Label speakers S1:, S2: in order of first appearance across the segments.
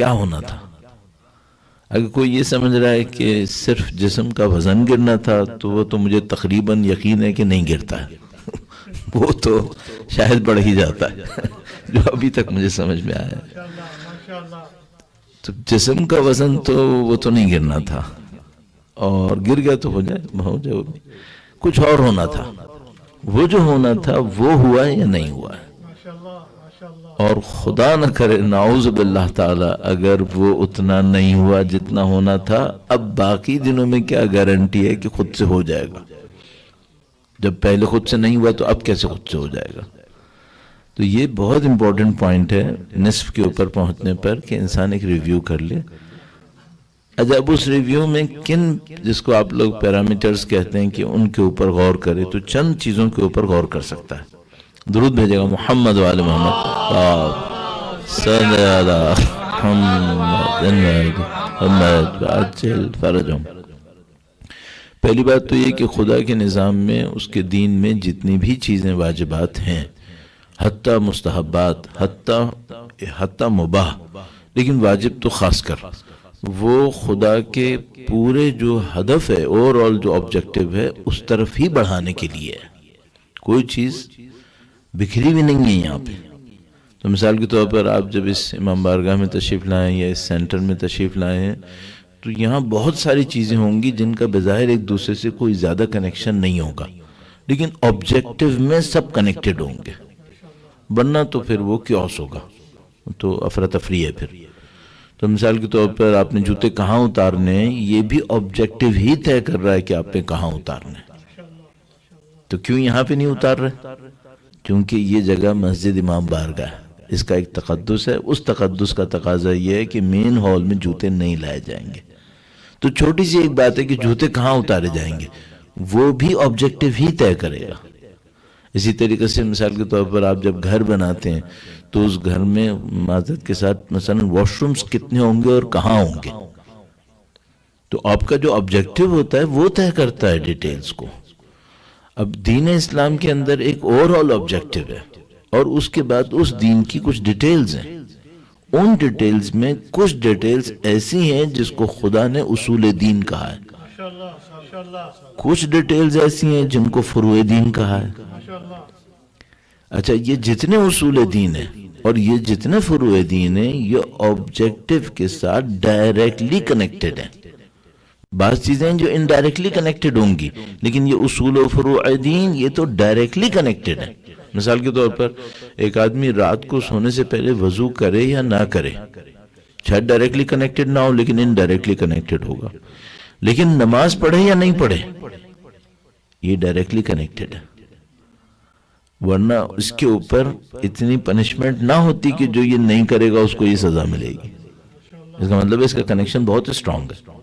S1: क्या होना था? अगर कोई ये समझ रहा है कि सिर्फ़ जिस्म का वज़न गिरना था तो वो तो मुझे तकरीबन यकीन है कि नहीं गिरता है। वो तो शायद बढ़ ही जाता है, जो अभी तक मुझे समझ में आया तो जिस्म का वज़न तो वो तो नहीं गिरना था। और गिर गया तो हो जाए हो जाए कुछ और होना था। वो जो होना था, वो हुआ है या नहीं हुआ और खुदा न करे, नाउज बिल्लाह ताला, अगर वो उतना नहीं हुआ जितना होना था, अब बाकी दिनों में क्या गारंटी है कि खुद से हो जाएगा? जब पहले खुद से नहीं हुआ तो अब कैसे खुद से हो जाएगा? तो ये बहुत इंपॉर्टेंट पॉइंट है निसफ के ऊपर पहुँचने पर कि इंसान एक रिव्यू कर ले। अच्छा अब उस रिव्यू में किन, जिसको आप लोग पैरामीटर्स कहते हैं कि उनके ऊपर गौर करे तो चंद चीज़ों के ऊपर गौर कर सकता है। दुरुद भेजेगा, मोहम्मद वाले मोहम्मद। पहली बात तो ये कि खुदा के निज़ाम में, उसके दीन में जितनी भी चीज़ें वाजिबात हैं, हत्ता मुस्तहबात हत्ता हत्ता मुबाह, लेकिन वाजिब तो ख़ास कर वो खुदा के पूरे जो हदफ है ओवरऑल जो ऑब्जेक्टिव है, उस तरफ़ ही बढ़ाने के लिए कोई चीज़ बिखरी भी नहीं है यहाँ पे। तो मिसाल के तौर पर आप जब इस इमाम बारगाह में तशरीफ़ लाएँ या इस सेंटर में तशरीफ़ लाए हैं तो यहाँ बहुत सारी चीज़ें होंगी जिनका बज़ाहिर एक दूसरे से कोई ज़्यादा कनेक्शन नहीं होगा। लेकिन ऑब्जेक्टिव में सब कनेक्टेड होंगे। बनना तो फिर वो क्योस होगा। तो अफरा तफरी है फिर। तो मिसाल के तौर पर आपने जूते कहाँ उतारने ये भी ऑब्जेक्टिव ही तय कर रहा है कि आपने कहाँ उतारने तो क्यों यहाँ पे नहीं उतार रहे? क्योंकि ये जगह मस्जिद इमाम बारगाह है। इसका एक तकदस है। उस तकदस का तकाजा ये है कि मेन हॉल में जूते नहीं लाए जाएँगे। तो छोटी सी एक बात है कि जूते कहाँ उतारे जाएँगे? वो भी ऑब्जेक्टिव ही तय करेगा। इसी तरीके से मिसाल के तौर पर आप जब घर बनाते हैं तो उस घर में माजत के साथ मसलन वॉशरूम्स कितने होंगे और कहाँ होंगे? तो आपका जो ऑब्जेक्टिव होता है, वो तय करता है डिटेल्स को। अब दीन इस्लाम के अंदर एक ओवरऑल ऑब्जेक्टिव है, और उसके बाद उस दीन की कुछ डिटेल्स हैं। उन डिटेल्स में कुछ डिटेल्स ऐसी हैं जिसको खुदा ने उसूल दीन कहा है। कुछ डिटेल्स ऐसी हैं जिनको फरुए दीन कहा है। अच्छा ये जितने उसूल दीन है, और ये जितने फरुए दीन है, ये ऑब्जेक्टिव के साथ डायरेक्टली कनेक्टेड है। बात चीज़ें जो इनडायरेक्टली कनेक्टेड होंगी, लेकिन ये उसूल फरुदीन ये तो डायरेक्टली कनेक्टेड है। मिसाल के तौर पर, एक आदमी रात को सोने से पहले वज़ू करे या ना करे, शायद डायरेक्टली कनेक्टेड ना हो, लेकिन इनडायरेक्टली कनेक्टेड होगा। लेकिन नमाज़ पढ़े या नहीं पढ़े, ये डायरेक्टली कनेक्टेड है। वरना इसके ऊपर इतनी पनिशमेंट ना होती कि जो ये नहीं करेगा, उसको ये सजा मिलेगी। इसका मतलब इसका कनेक्शन बहुत स्ट्रांग है।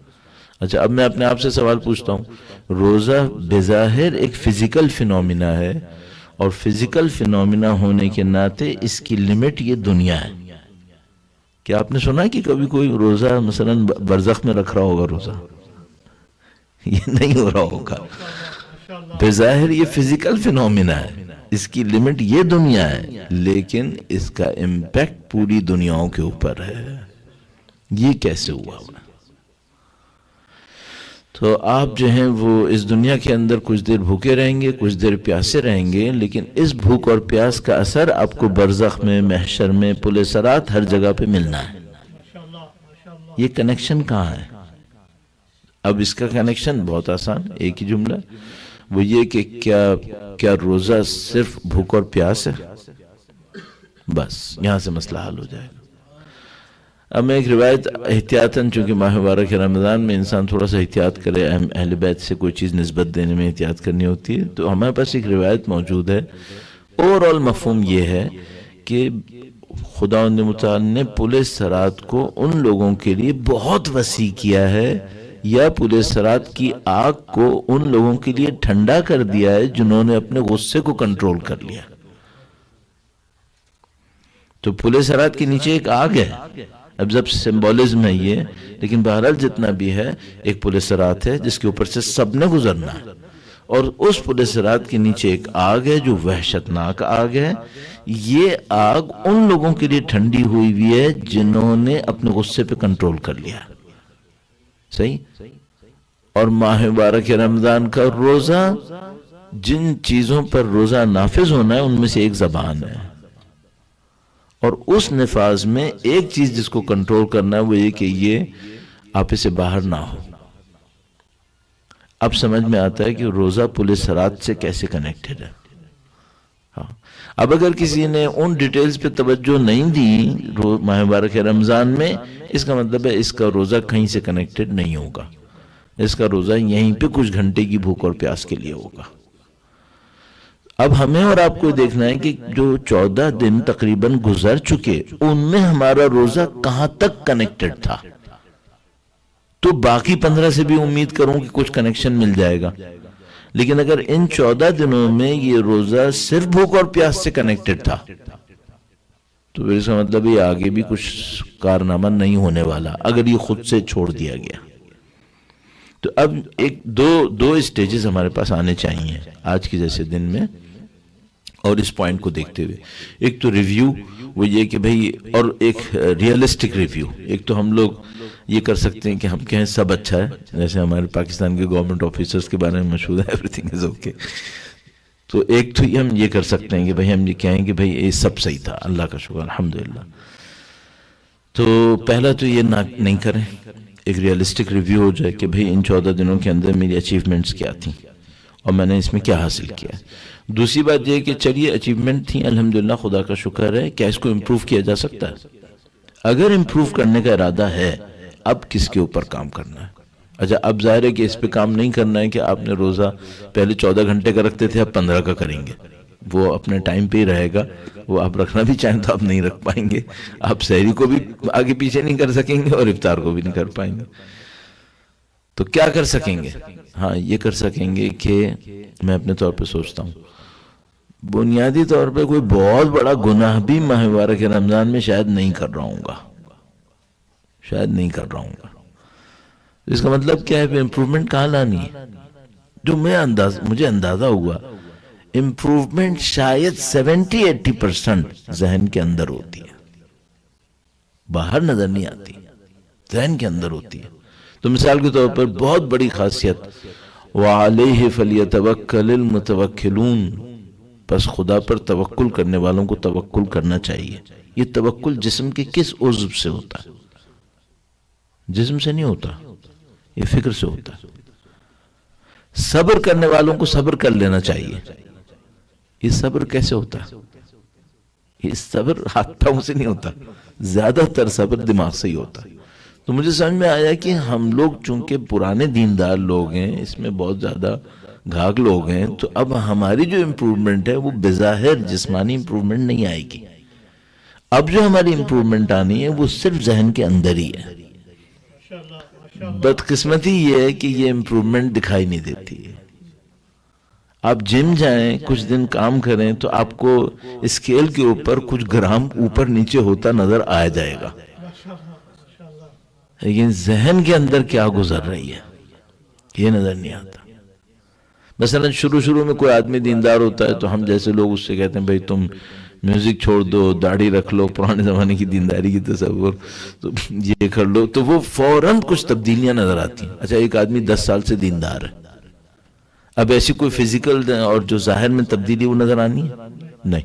S1: अच्छा अब मैं अपने आप से सवाल पूछता हूँ। रोज़ा बेजाहिर एक फ़िज़िकल फिनोमिना है और फ़िज़िकल फिनोमिना होने के नाते इसकी लिमिट ये दुनिया है। क्या आपने सुना कि कभी कोई रोज़ा मसलन बरजख में रख रहा होगा रोज़ा? ये नहीं हो रहा होगा। बेजाहिर ये फ़िज़िकल फिनोमिना है। इसकी लिमिट ये दुनिया है, लेकिन इसका इम्पैक्ट पूरी दुनियाओं के ऊपर है। ये कैसे हुआ हुआ? तो आप जो हैं वो इस दुनिया के अंदर कुछ देर भूखे रहेंगे कुछ देर प्यासे रहेंगे लेकिन इस भूख और प्यास का असर आपको बरजख में महशर में पुलिसरात हर जगह पे मिलना है। ये कनेक्शन कहाँ है? अब इसका कनेक्शन बहुत आसान एक ही जुमला। वो ये कि क्या क्या रोजा सिर्फ़ भूख और प्यास है? बस यहाँ से मसला हल हो जाएगा। अब मैं एक रिवायत एहतियातन चूँकि माह मुबारक रमज़ान में इंसान थोड़ा सा एहतियात करे, अहम, अहल बैत से कोई चीज़ नस्बत देने में एहतियात करनी होती है। तो हमारे पास एक रिवायत मौजूद है। ओवरऑल मफहम यह है कि खुदा ने पुलिस सरात को उन लोगों के लिए बहुत वसी किया है, या पुलिस सरात की आग को उन लोगों के लिए ठंडा कर दिया है, जिन्होंने अपने गुस्से को कंट्रोल कर लिया। तो पुलिस सरात के नीचे एक आग है। अब जब सिंबोलिज्म है ये, लेकिन बहरहाल जितना भी है, एक पुलिस रात है जिसके ऊपर से सबने गुजरना है। और उस पुलिस रात के नीचे एक आग है जो वहशतनाक आग है। ये आग उन लोगों के लिए ठंडी हुई हुई है जिन्होंने अपने गुस्से पे कंट्रोल कर लिया। सही? और माह बारक रमज़ान का रोजा। जिन चीज़ों पर रोजा नाफिज होना है, उनमें से एक जबान है। और उस नफाज में एक चीज़ जिसको कंट्रोल करना है, वो ये कि ये आप इसे बाहर ना हो। अब समझ में आता है कि रोजा पुलिस रात से कैसे कनेक्टेड है। हाँ। अब अगर किसी ने उन डिटेल्स पे तवज्जो नहीं दी माह मुबारक रमज़ान में, इसका मतलब है इसका रोजा कहीं से कनेक्टेड नहीं होगा। इसका रोजा यहीं पे कुछ घंटे की भूख और प्यास के लिए होगा। अब हमें और आपको देखना है कि जो चौदह दिन तकरीबन गुजर चुके, उनमें हमारा रोजा कहाँ तक कनेक्टेड था? तो बाकी पंद्रह से भी उम्मीद करूँ कि कुछ कनेक्शन मिल जाएगा। लेकिन अगर इन चौदह दिनों में ये रोजा सिर्फ़ भूख और प्यास से कनेक्टेड था तो फिर इसका मतलब ये आगे भी कुछ कारनामा नहीं होने वाला, अगर ये खुद से छोड़ दिया गया। तो अब एक दो दो स्टेजेस हमारे पास आने चाहिए आज के जैसे दिन में। और इस पॉइंट को देखते हुए। एक तो रिव्यू वो ये कि भाई, और एक रियलिस्टिक रिव्यू एक तो हम लोग ये कर सकते हैं कि हम कहें सब अच्छा है। जैसे हमारे पाकिस्तान के गवर्नमेंट ऑफिसर्स के बारे में मशहूर है एवरीथिंग इज़ ओके तो एक तो हम ये कर सकते हैं कि भाई हम ये कहें कि भाई ये सब सही था। अल्लाह का शुक्र, अल्हम्दुलिल्लाह। तो पहला तो ये ना, नहीं करें। एक रियलिस्टिक रिव्यू हो जाए कि भाई इन चौदह दिनों के अंदर मेरी अचीवमेंट्स क्या थी। और मैंने इसमें क्या हासिल किया। दूसरी बात यह कि चलिए अचीवमेंट थी अल्हम्दुलिल्लाह खुदा का शुक्र है, क्या इसको इम्प्रूव किया जा सकता है? अगर इम्प्रूव करने का इरादा है, अब किसके ऊपर काम करना है? अच्छा अब ज़ाहिर है कि इस पे काम नहीं करना है कि आपने रोज़ा पहले चौदह घंटे का रखते थे, अब पंद्रह का करेंगे। वो अपने टाइम पे ही रहेगा। वो आप रखना भी चाहें तो आप नहीं रख पाएँगे। आप शहरी को भी आगे पीछे नहीं कर सकेंगे और इफ्तार को भी नहीं कर पाएँगे। तो क्या कर सकेंगे? हाँ ये कर सकेंगे कि मैं अपने तौर पे सोचता हूँ। बुनियादी तौर पे कोई बहुत बड़ा गुनाह भी माह मुबारक रमज़ान में शायद नहीं कर रहा हूँ शायद नहीं कर रहा हूँ इसका मतलब क्या है? इंप्रूवमेंट कहाँ लानी है? जो मैं अंदाज, मुझे अंदाज़ा हुआ इंप्रूवमेंट शायद 70-80 परसेंट जहन के अंदर होती है। बाहर नज़र नहीं आती, जहन के अंदर होती है। तो मिसाल के तौर पर बहुत बड़ी खासियत वाले फलिया तवक्ल मुतवक्लून बस खुदा पर तवक्ल करने वालों को तवक्ल करना चाहिए। ये तवक्ल जिस्म के किस उज्व से होता? है जिस्म से नहीं होता, ये फ़िक्र से होता। है सब्र करने वालों को सब्र कर लेना चाहिए। ये सब्र कैसे होता? है ये सब्र हाथ पाँव से नहीं होता, ज़्यादातर सब्र दिमाग से ही होता। है तो मुझे समझ में आया कि हम लोग चूँकि पुराने दीनदार लोग हैं, इसमें बहुत ज़्यादा घाघ लोग हैं तो अब हमारी जो इम्प्रूवमेंट है, वो बेजाहिर जिसमानी इम्प्रूवमेंट नहीं आएगी। अब जो हमारी इम्प्रूवमेंट आनी है, वो सिर्फ़ जहन के अंदर ही है। बदकिस्मती ये है कि ये इम्प्रूवमेंट दिखाई नहीं देती है। आप जिम जाएँ, कुछ दिन काम करें तो आपको स्केल के ऊपर कुछ ग्राम ऊपर नीचे होता नज़र आ जाएगा। लेकिन जहन के अंदर क्या गुजर रही है? ये नज़र नहीं आता। मसलन शुरू शुरू में कोई आदमी दीनदार होता है तो हम जैसे लोग उससे कहते हैं, भाई तुम म्यूज़िक छोड़ दो, दाढ़ी रख लो, पुराने जमाने की दीनदारी की तस्वर तो ये कर लो। तो वो फ़ौरन कुछ तब्दीलियाँ नज़र आती हैं। अच्छा एक आदमी दस साल से दीनदार है। अब ऐसी कोई फ़िज़िकल और जो ज़ाहिर में तब्दीली वो नज़र आनी? है नहीं।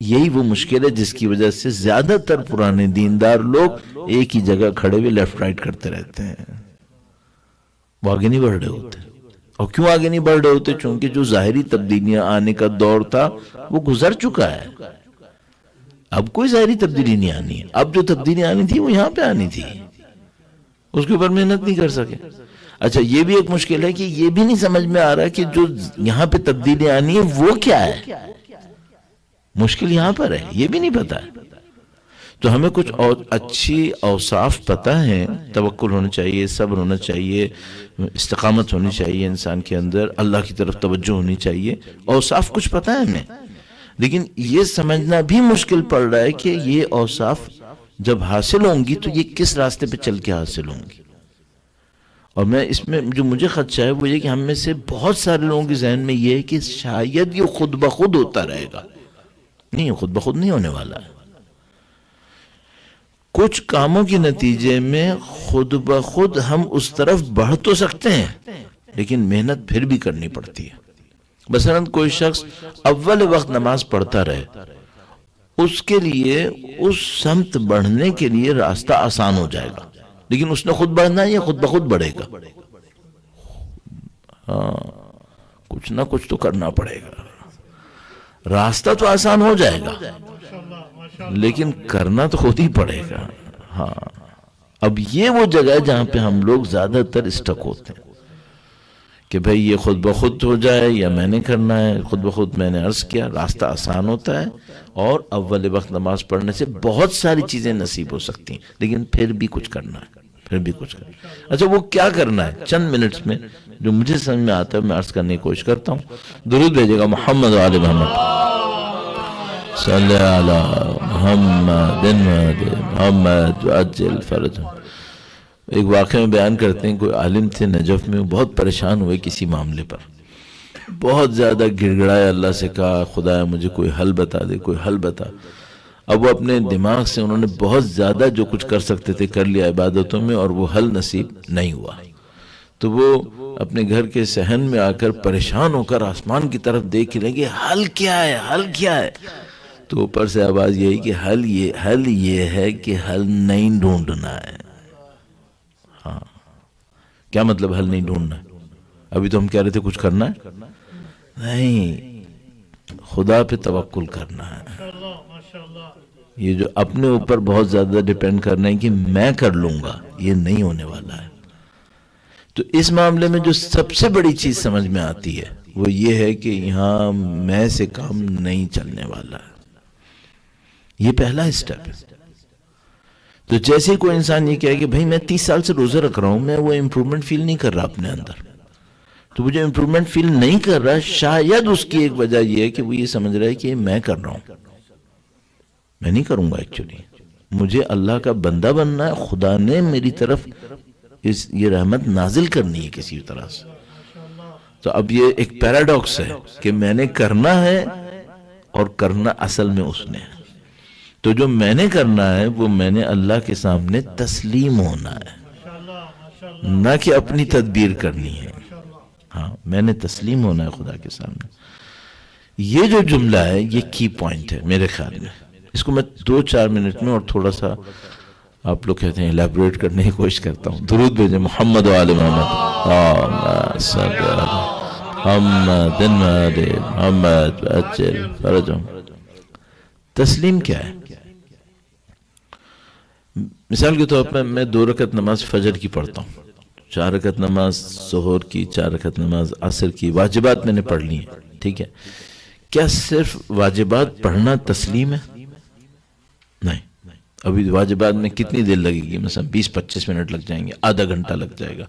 S1: यही वो मुश्किल है जिसकी वजह से ज़्यादातर पुराने दीनदार लोग एक ही जगह खड़े हुए लेफ़्ट राइट करते रहते हैं। वो आगे नहीं बढ़ रहे होते। और क्यों आगे नहीं बढ़ रहे होते? चूँकि जो जाहरी तब्दीलियाँ आने का दौर था, वो गुजर चुका है। अब कोई जाहिरी तब्दीली नहीं आनी है। अब जो तब्दीली आनी थी, वो यहाँ पे आनी थी। उसके ऊपर मेहनत नहीं कर सके। अच्छा ये भी एक मुश्किल है कि ये भी नहीं समझ में आ रहा कि जो यहाँ पे तब्दीली आनी है, वो क्या है? मुश्किल यहाँ पर है, ये भी नहीं पता। है तो हमें कुछ और अच्छी अवसाफ पता है तवक्ल होना चाहिए, सब्र होना चाहिए, इस्तकामत होनी चाहिए इंसान के अंदर, अल्लाह की तरफ़ तवज्जो होनी चाहिए अवसाफ कुछ पता है हमें। लेकिन ये समझना भी मुश्किल पड़ रहा है कि ये अवसाफ जब हासिल होंगी तो ये किस रास्ते पे चल के हासिल होंगी। और मैं इसमें जो मुझे खदशा है वो ये कि हम में से बहुत सारे लोगों के जहन में ये है कि शायद ये खुद ब खुद होता रहेगा। नहीं खुद ब खुद नहीं होने वाला है। कुछ कामों के नतीजे में खुद ब खुद हम उस तरफ़ बढ़ तो सकते हैं, लेकिन मेहनत फिर भी करनी पड़ती है। बसरन कोई शख्स अव्वल वक्त नमाज़ पढ़ता रहे, उसके लिए, उस समत बढ़ने के लिए रास्ता आसान हो जाएगा। लेकिन उसने खुद बढ़ना है या खुद ब खुद बढ़ेगा? हाँ कुछ ना कुछ तो करना पड़ेगा। रास्ता तो आसान हो जाएगा। लेकिन करना तो खुद ही पड़ेगा। हाँ। अब ये वो जगह है जहाँ पे हम लोग ज़्यादातर स्टक होते हैं। कि भाई ये खुद ब खुद हो जाए, या मैंने करना है, खुद ब खुद मैंने अर्ज़ किया, रास्ता आसान होता है, और अव्वल वक्त नमाज़ पढ़ने से बहुत सारी चीज़ें नसीब हो सकती हैं, लेकिन फिर भी कुछ करना है, फिर भी कुछ करना अच्छा वो क्या करना है? चंद मिनट्स में, जो मुझे समझ में आता है, मैं अर्ज़ करने की कोशिश करता हूँ। दुरुद भेजेगा मोहम्मद वाल मोहम्मद। एक वाक़ में बयान करते हैं कोई आलिम थे नजफ में बहुत परेशान हुए किसी मामले पर बहुत ज़्यादा गिड़गड़ाए अल्लाह से कहा खुदा मुझे कोई हल बता दे कोई हल बता अब वो अपने दिमाग से उन्होंने बहुत ज़्यादा जो कुछ कर सकते थे कर लिया इबादतों में और वो हल नसीब नहीं हुआ तो वो अपने घर के सहन में आकर परेशान होकर आसमान की तरफ़ देख लेंगे हल क्या है हल क्या है तो ऊपर से आवाज़ यही कि हल ये हल ये है कि हल नहीं ढूंढना है। हाँ। क्या मतलब हल नहीं ढूंढना? अभी तो हम कह रहे थे कुछ करना है? नहीं। खुदा पे तवक्कुल करना है। ये जो अपने ऊपर बहुत ज़्यादा डिपेंड करना है कि मैं कर लूँगा, ये नहीं होने वाला है। तो इस मामले में जो सबसे बड़ी चीज़ समझ में आती है, वो ये है कि यहाँ मैं से काम नहीं चलने वाला है। ये पहला स्टेप है। तो जैसे कोई इंसान ये कहे कि भाई मैं तीस साल से रोजा रख रहा हूँ, मैं वो इंप्रूवमेंट फील नहीं कर रहा अपने अंदर। तो वो जो इंप्रूवमेंट फील नहीं कर रहा, शायद उसकी एक वजह यह है कि वो ये समझ रहा है कि मैं कर रहा हूँ। मैं नहीं करूँगा एक्चुअली मुझे अल्लाह का बंदा बनना है, खुदा ने मेरी तरफ़ इस, ये रहमत नाजिल करनी है किसी तरह से। तो अब ये एक पैराडॉक्स है कि मैंने करना है और करना असल में उसने है। तो जो मैंने करना है, वो मैंने अल्लाह के सामने तस्लीम होना है। ना कि अपनी तदबीर करनी है। हाँ मैंने तस्लीम होना है खुदा के सामने। ये जो जुमला है, ये की पॉइंट है मेरे ख्याल में। इसको मैं दो चार मिनट में और थोड़ा सा आप लोग कहते हैं एलेबोरेट करने की कोशिश करता हूँ। दुरूद भेजे, मोहम्मद वाले मोहम्मद। तस्लीम क्या है? मिसाल के तौर पर मैं दो रकत नमाज़ फजर की पढ़ता हूँ। चार रकत नमाज़ जोहर की, चार रकत नमाज़ असर की वाजिबात मैंने पढ़ ली है, ठीक है? क्या सिर्फ़ वाजिबात पढ़ना तस्लीम है? नहीं। अभी वाजिबात में कितनी देर लगेगी? मतलब बीस पच्चीस मिनट लग जाएँगे, आधा घंटा लग जाएगा।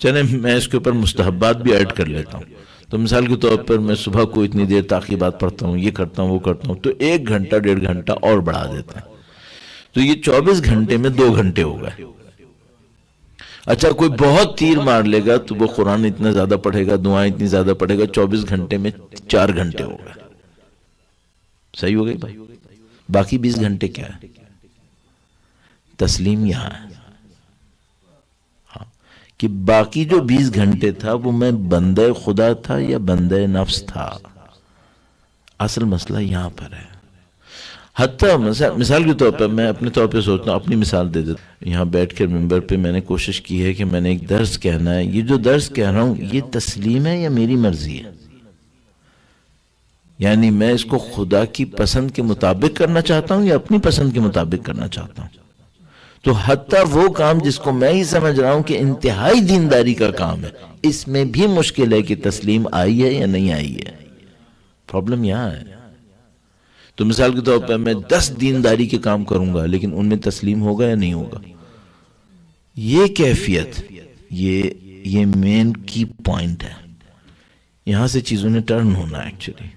S1: चले, मैं इसके ऊपर मुस्तहबात भी ऐड कर लेता हूँ। तो मिसाल के तौर पर मैं सुबह को इतनी देर ताकि बात पढ़ता हूँ, ये करता हूँ, वो करता हूँ तो एक घंटा, डेढ़ घंटा और बढ़ा देता है। तो ये 24 घंटे में दो घंटे हो गए। अच्छा कोई बहुत तीर मार लेगा तो वो कुरान इतना ज़्यादा पढ़ेगा, दुआएँ इतनी ज़्यादा पढ़ेगा 24 घंटे में चार घंटे हो गए। सही हो गई भाई बाकी 20 घंटे क्या है? तस्लीम यहाँ है। हाँ कि बाकी जो 20 घंटे था, वो मैं बंदे खुदा था या बंदे नफ्स था? असल मसला यहाँ पर है। हती मिसाल के तौर पर मैं अपने तौर पे सोचता हूँ, अपनी मिसाल दे देता यहाँ बैठ कर मेंबर पे मैंने कोशिश की है कि मैंने एक दर्स कहना है। ये जो दर्स कह रहा हूँ, ये तस्लीम है या मेरी मर्ज़ी है? यानी मैं इसको खुदा की पसंद के मुताबिक करना चाहता हूँ या अपनी पसंद के मुताबिक करना चाहता हूँ? तो हती वो काम जिसको मैं ही समझ रहा हूँ कि इंतहाई दीनदारी का काम है। इसमें भी मुश्किल है कि तस्लीम आई है या नहीं आई है। प्रॉब्लम यहाँ है। तो मिसाल के तौर पर मैं दस दीनदारी के काम करूँगा, लेकिन उनमें तस्लीम होगा या नहीं होगा? ये कैफियत, ये ये मेन की पॉइंट है। यहाँ से चीज़ों ने टर्न होना एक्चुअली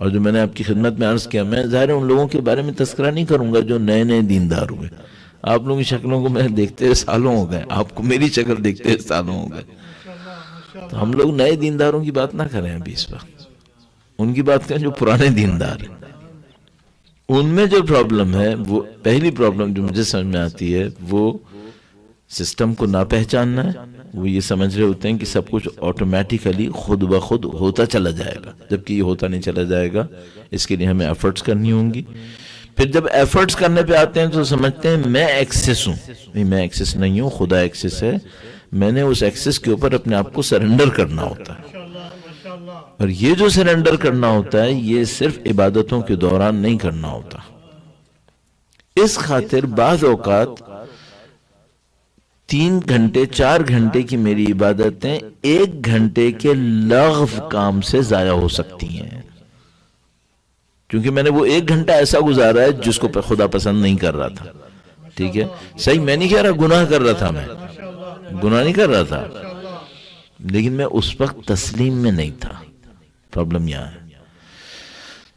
S1: और जो मैंने आपकी खिदमत में अर्ज़ किया, मैं ज़ाहिर उन लोगों के बारे में तस्करा नहीं करूँगा जो नए नए दीनदार हुए। आप लोगों की शक्लों को मैं देखते हुए सालों हो गए, आपको मेरी शक्ल देखते हुए सालों हो गए। तो हम लोग नए दीनदारों की बात ना करें अभी इस वक्त। उनकी बात करें जो पुराने दीनदार हैं। उनमें जो प्रॉब्लम है, वो पहली प्रॉब्लम जो मुझे समझ में आती है, वो सिस्टम को ना पहचानना है। वो ये समझ रहे होते हैं कि सब कुछ ऑटोमेटिकली खुद ब खुद होता चला जाएगा। जबकि ये होता नहीं चला जाएगा, इसके लिए हमें एफर्ट्स करनी होंगी। फिर जब एफर्ट्स करने पे आते हैं तो समझते हैं, मैं एक्सेस हूँ। नहीं, मैं एक्सेस नहीं हूँ, खुदा एक्सेस है। मैंने उस एक्सेस के ऊपर अपने आप को सरेंडर करना होता है। और ये जो सरेंडर करना होता है, ये सिर्फ़ इबादतों के दौरान नहीं करना होता। इस खातिर बाज औकात तीन घंटे, चार घंटे की मेरी इबादतें एक घंटे के लग्व काम से जाया हो सकती हैं। क्योंकि मैंने वो एक घंटा ऐसा गुजारा है जिसको खुदा पसंद नहीं कर रहा था। ठीक है? सही, मैं नहीं कह रहा गुनाह कर रहा था मैं। गुनाह नहीं कर रहा था। लेकिन मैं उस वक्त तस्लीम में नहीं था। प्रॉब्लम यह है।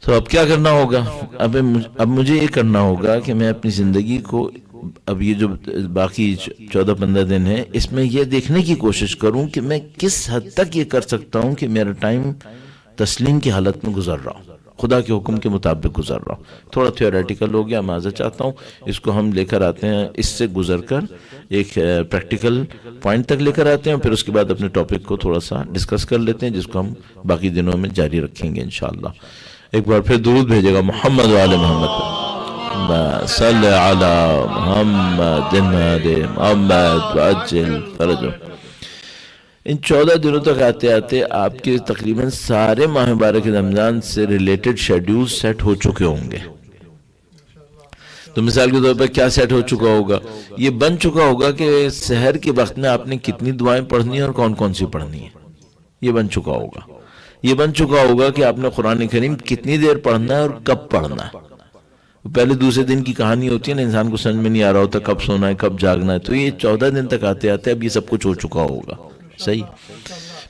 S1: तो अब क्या करना होगा? अब अब मुझे ये करना होगा कि मैं अपनी ज़िंदगी को अब ये जो बाकी चौदह पंद्रह दिन है, इसमें यह देखने की कोशिश करूँ कि मैं किस हद तक ये कर सकता हूँ कि मेरा टाइम तस्लीम की हालत में गुजर रहा हूँ। खुदा के हुक्म के मुताबिक गुजर रहा हूँ। थोड़ा थियोरेटिकल हो गया माजा चाहता हूँ इसको हम लेकर आते हैं, इससे गुजर कर एक प्रैक्टिकल पॉइंट तक लेकर आते हैं, फिर उसके बाद अपने टॉपिक को थोड़ा सा डिस्कस कर लेते हैं, जिसको हम बाकी दिनों में जारी रखेंगे इन एक बार फिर दूध भेजेगा मोहम्मद वाले मोहम्मद सल मोहम्मद मोहम्मद इन चौदह दिनों तक आते आते आपके तकरीबन सारे माह मुबारक रमज़ान से रिलेटेड शेड्यूल सेट हो चुके होंगे। तो मिसाल के तौर पर क्या सेट हो चुका होगा? ये बन चुका होगा कि शहर के वक्त में आपने कितनी दुआएँ पढ़नी है और कौन कौन सी पढ़नी है? ये बन चुका होगा। ये बन चुका होगा कि आपने कुरान करीम कितनी देर पढ़ना है और कब पढ़ना है। पहले दूसरे दिन की कहानी होती है ना, इंसान को समझ में नहीं आ रहा होता कब सोना है, कब जागना है। तो ये चौदह दिन तक आते आते अब ये सब कुछ हो चुका होगा। सही।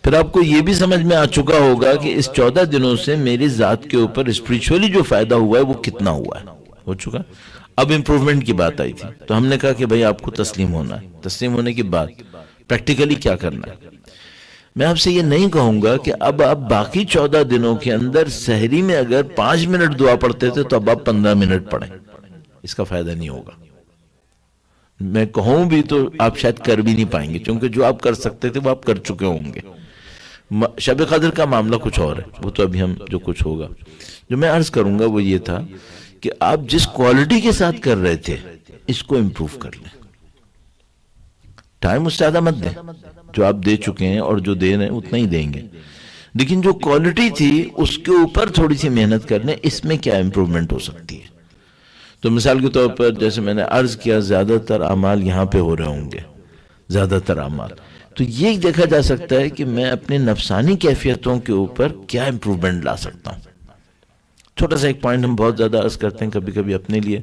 S1: फिर आपको ये भी समझ में आ चुका होगा कि इस चौदह दिनों से मेरी जात के ऊपर स्पिरिचुअली जो फ़ायदा हुआ है वो कितना हुआ है। हो चुका? अब इम्प्रूवमेंट की बात आई थी। तो हमने कहा कि भाई आपको तस्लीम होना है। तस्लीम होने के बाद प्रैक्टिकली क्या करना है? मैं आपसे ये नहीं कहूँगा कि अब आप बाकी चौदह दिनों के अंदर शहरी में अगर पाँच मिनट दुआ पढ़ते थे तो अब आप पंद्रह मिनट पढ़ें। इसका फ़ायदा नहीं होगा। मैं कहूँ भी तो आप शायद कर भी नहीं पाएँगे, क्योंकि जो आप कर सकते थे, वो आप कर चुके होंगे। शब कदर का मामला कुछ और है, वो तो अभी हम, जो कुछ होगा। जो मैं अर्ज़ करूँगा, वो ये था कि आप जिस क्वालिटी के साथ कर रहे थे, इसको इंप्रूव कर लें। टाइम उससे ज़्यादा मत दें। जो आप दे चुके हैं और जो दे रहे हैं, उतना ही देंगे। लेकिन जो क्वालिटी थी, उसके ऊपर थोड़ी सी मेहनत कर लें इसमें क्या इंप्रूवमेंट हो सकती है? तो मिसाल के तौर पर जैसे मैंने अर्ज़ किया, ज़्यादातर अमाल यहाँ पे हो रहे होंगे। ज़्यादातर अमाल। तो ये देखा जा सकता है कि मैं अपने नफसानी कैफियतों के ऊपर क्या इंप्रूवमेंट ला सकता हूँ। छोटा सा एक पॉइंट हम बहुत ज़्यादा अर्ज़ करते हैं कभी कभी अपने लिए,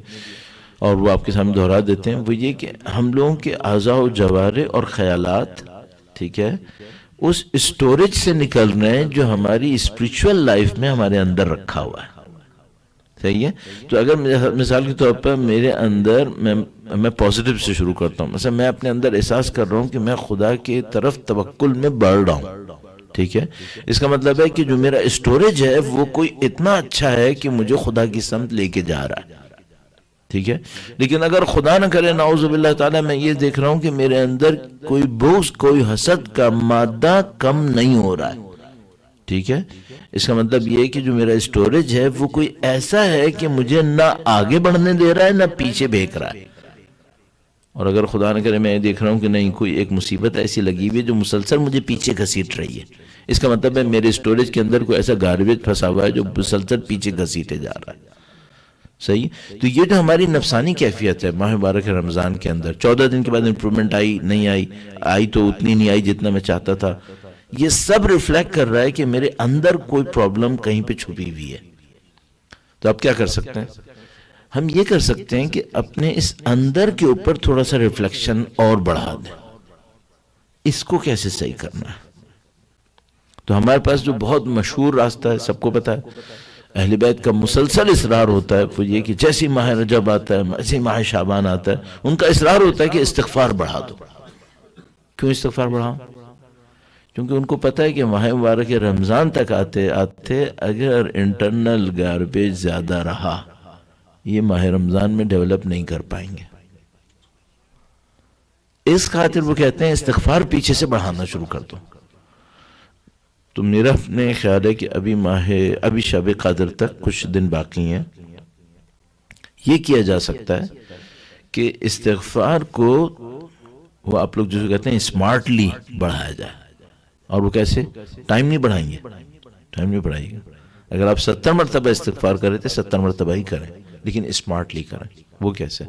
S1: और वो आपके सामने दोहरा देते हैं। वो ये कि हम लोगों के अज़ा जवारे और ख्यालात, ठीक है, उस स्टोरेज से निकल रहे हैं जो हमारी स्पिरिचुअल लाइफ में हमारे अंदर रखा हुआ है। सही है? तो अगर मिसाल के तौर पर मेरे अंदर, मैं मैं पॉजिटिव से शुरू करता हूँ। मतलब मैं अपने अंदर एहसास कर रहा हूँ कि मैं खुदा की तरफ़ तवक्कुल में बढ़ रहा हूँ। ठीक है? इसका मतलब है कि जो मेरा स्टोरेज है, वो कोई इतना अच्छा है कि मुझे खुदा की समत लेके जा रहा है। ठीक है? लेकिन अगर खुदा ना करे नाउजुबिल्ला ताला, मैं ये देख रहा हूँ कि मेरे अंदर कोई बोझ, कोई हसद का मादा कम नहीं हो रहा है। ठीक है? इसका मतलब ये है कि जो मेरा स्टोरेज है, वो कोई ऐसा है कि मुझे ना आगे बढ़ने दे रहा है, ना पीछे बेक रहा है। और अगर खुदा न करे, मैं देख रहा हूँ कि नहीं, कोई एक मुसीबत ऐसी लगी हुई है जो मुसलसल मुझे पीछे घसीट रही है। इसका मतलब है मेरे स्टोरेज के अंदर कोई ऐसा गार्बेज फंसा हुआ है जो मुसलसल पीछे घसीटे जा रहा है। सही? तो ये जो हमारी नफसानी कैफियत है, माह मुबारक रमज़ान के अंदर। चौदह दिन के बाद इंप्रूवमेंट आई, नहीं आई आई तो उतनी नहीं आई जितना मैं चाहता था। ये सब रिफ्लेक्ट कर रहा है कि मेरे अंदर कोई प्रॉब्लम कहीं पे छुपी हुई है। तो आप क्या कर सकते हैं? हम ये कर सकते हैं कि अपने इस अंदर के ऊपर थोड़ा सा रिफ्लेक्शन और बढ़ा दें। इसको कैसे सही करना है? तो हमारे पास जो बहुत मशहूर रास्ता है, सबको पता है, अहल बैत का मुसलसल इसरार होता है, वो ये कि जैसी माह रजब आता है जैसी माह शाबान आता है, उनका इसरार होता है कि इस्तफार बढ़ा दो। क्यों इस्तफार बढ़ाओ क्योंकि उनको पता है कि माह मुबारक रमज़ान तक आते आते अगर इंटरनल गार्बेज ज़्यादा रहा, ये माह रमज़ान में डेवलप नहीं कर पाएँगे। इस खातिर वो कहते हैं इस्तफार पीछे से बढ़ाना शुरू कर दो। तो मेरा अपने ख्याल है कि अभी माह, अभी शब कदर तक कुछ दिन बाकी हैं। ये किया जा सकता है कि इस्तफार को वो आप लोग जो कहते हैं स्मार्टली बढ़ाया जाए। और वो कैसे? टाइम नहीं बढ़ाएँगे। टाइम नहीं बढ़ाएँगे। अगर आप सत्तर मरतबा इस्तफार करें तो सत्तर मरतबा ही करें, लेकिन स्मार्टली करें। वो कैसे?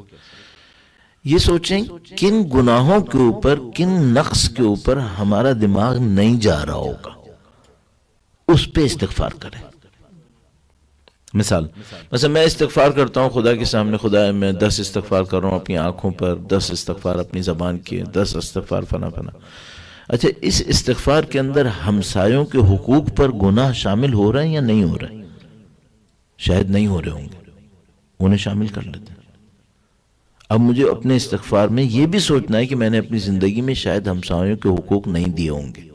S1: ये सोचें, किन गुनाहों के ऊपर, किन नक्स के ऊपर हमारा दिमाग नहीं जा रहा होगा? उस पर इस्तफार करें। मिसाल मतलब मैं इस्तफार करता हूँ खुदा के सामने, खुदा मैं दस इस्तफार कर रहा हूँ अपनी आँखों पर, दस इस्तफार अपनी जबान के, दस इस्तफार फना फना। अच्छा इस इस्तफार के अंदर हमसायों के हकूक पर गुनाह शामिल हो रहे हैं या नहीं हो रहे शायद नहीं हो रहे होंगे। उन्हें शामिल कर लेते हैं। अब मुझे अपने इस्तफार में यह भी सोचना है कि मैंने अपनी ज़िंदगी में शायद हमसायों के हकूक नहीं दिए होंगे।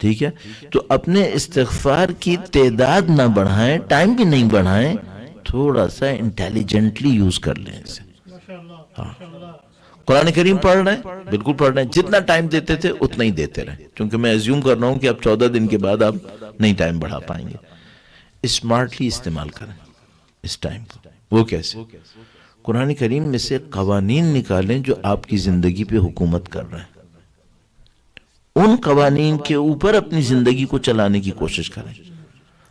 S1: ठीक है? तो अपने इस्तफार की तादाद ना बढ़ाएँ टाइम भी नहीं बढ़ाएँ थोड़ा सा इंटेलिजेंटली यूज़ कर लें इसे। हाँ। कुरान करीम पढ़ रहे हैं? बिल्कुल पढ़ रहे हैं। जितना टाइम देते थे उतना ही देते रहे। क्योंकि मैं एज्यूम कर रहा हूँ कि अब चौदह दिन के बाद आप नहीं टाइम बढ़ा पाएँगे। स्मार्टली इस्तेमाल करें इस टाइम को। वो कैसे? कुरान करीम में से कवानीन निकालें जो आपकी ज़िंदगी पे हुकूमत कर रहे हैं। उन कवानीन के ऊपर अपनी ज़िंदगी को चलाने की कोशिश करें।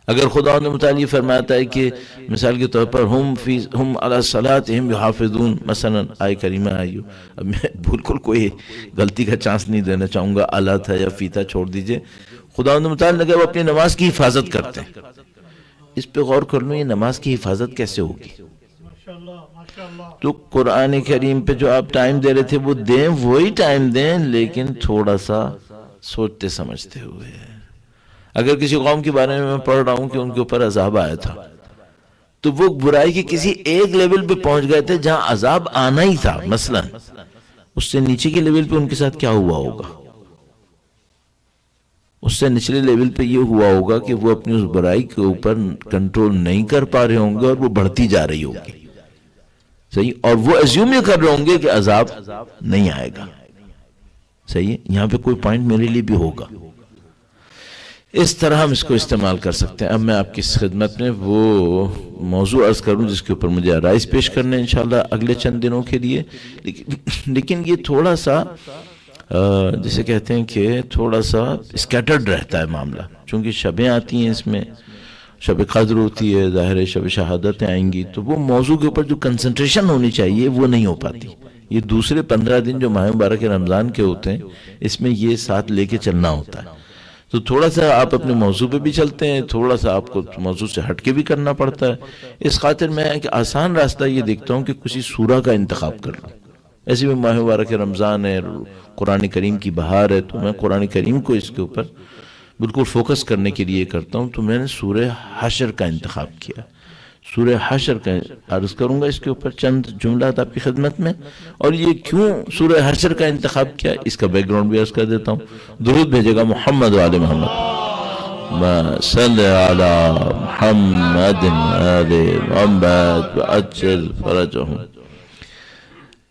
S1: अगर खुदा ने मुताल फरमाता है कि मिसाल के तौर पर हम फ़ी, हम सलात हम हाफिदून मसलन आय करीमा आई अब मैं बिल्कुल कोई गलती का चांस नहीं देना चाहूँगा। अला था या फीता, छोड़ दीजिए। खुदा मुताल लगे वो अपनी नमाज़ की हिफाजत करते हैं। इस पर गौर कर लो, ये नमाज़ की हिफाजत कैसे होगी? तो कुरान करीम पे जो आप टाइम दे रहे थे, वो दें, वही टाइम दें, लेकिन थोड़ा सा सोचते समझते हुए। अगर किसी कौम के बारे में मैं पढ़ रहा हूँ कि उनके ऊपर अजाब आया था तो वो बुराई के किसी एक लेवल पे पहुँच गए थे जहाँ अजाब आना ही था, मसलन। उससे नीचे के लेवल पे उनके साथ क्या हुआ होगा? उससे निचले लेवल पे ये हुआ होगा कि वो अपनी उस बुराई के ऊपर कंट्रोल नहीं कर पा रहे होंगे और वो बढ़ती जा रही होगी। सही? और वो एज्यूम ये कर रहे होंगे कि अजाब नहीं आएगा। सही? है यहाँ पे कोई पॉइंट मेरे लिए भी होगा। इस तरह हम इसको इस्तेमाल कर सकते हैं। अब मैं आपकी खिदमत में वो मौजू अर्ज़ करूँ जिसके ऊपर मुझे राइस पेश करने इंशाल्लाह अगले चंद दिनों के लिए। लेकिन लेकिन ये थोड़ा सा जिसे कहते हैं कि थोड़ा सा स्कैटर्ड रहता है मामला। चूँकि शबें आती हैं इसमें, शब कदर होती है, ज़ाहिर शब शहादतें आएँगी तो वो मौजू के ऊपर जो कंसनट्रेशन होनी चाहिए, वो नहीं हो पाती। ये दूसरे पंद्रह दिन जो माह मुबारक रमज़ान के होते हैं, इसमें ये साथ लेके चलना होता है। तो थोड़ा सा आप अपने मौजू पर भी चलते हैं थोड़ा सा आपको मौजू से हट के भी करना पड़ता है। इस खातिर मैं एक आसान रास्ता ये देखता हूँ कि किसी सूरा का इंतखब कर लूँ ऐसे भी माह मुबारक रमज़ान है कुरान करीम की बहार है तो मैं कुरान करीम को इसके ऊपर बिल्कुल फोकस करने के लिए करता हूँ। तो मैंने सूर्य हशर का इंतखब किया। सूर्य हशर का अर्ज़ करूँगा इसके ऊपर चंद जुमला आपकी खिदमत में और ये क्यों सूर्य हशर का इंतखब किया इसका बैकग्राउंड भी अर्ज़ कर देता हूँ दुरुद भेजेगा मोहम्मद वाले मोहम्मद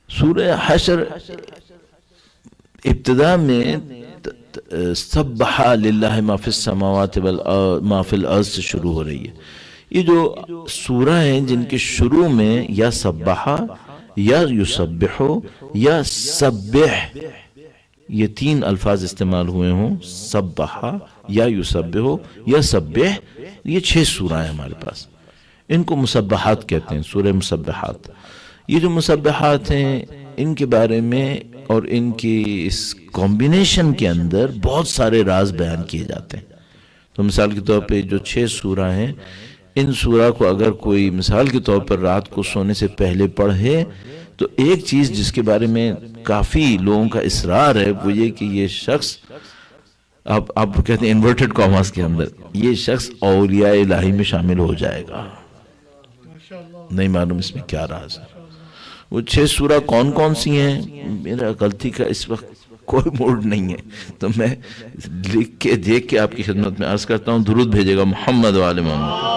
S1: सूर्य हशर इब्तदा में सब माफिस समावत माफिल अर्ज़ से शुरू हो रही है ये जो सूरा है जिनके शुरू में या सब्बहा, या युसब्बिहो, या सब्बह, ये तीन अल्फाज इस्तेमाल हुए हों, सब्बहा, या युसब्बिहो, या सब्बह, ये छह सूरा है हमारे पास। इनको मुसब्बहात कहते हैं सूर्य मुसब्बहात। ये जो मुसब्बहात हैं, इनके बारे में और इनके इस कॉम्बिनेशन के अंदर बहुत सारे राज बयान किए जाते हैं। तो मिसाल के तौर पे जो छह सूरा हैं इन सूरा को अगर कोई मिसाल के तौर पर रात को सोने से पहले पढ़े तो एक चीज़ जिसके बारे में काफ़ी लोगों का इसरार है, वो ये कि ये शख्स, आप आप कहते हैं इन्वर्टेड कॉमर्स के अंदर, ये शख्स औलिया इलाही में शामिल हो जाएगा। नहीं मालूम इसमें क्या राज है। वो छह सूरा कौन कौन सी हैं? मेरा गलती का इस वक्त कोई मूड नहीं है। तो मैं लिख के, देख के आपकी खिदमत में अर्ज़ करता हूँ, दुरुद भेजेगा मोहम्मद वाले मोहम्मद।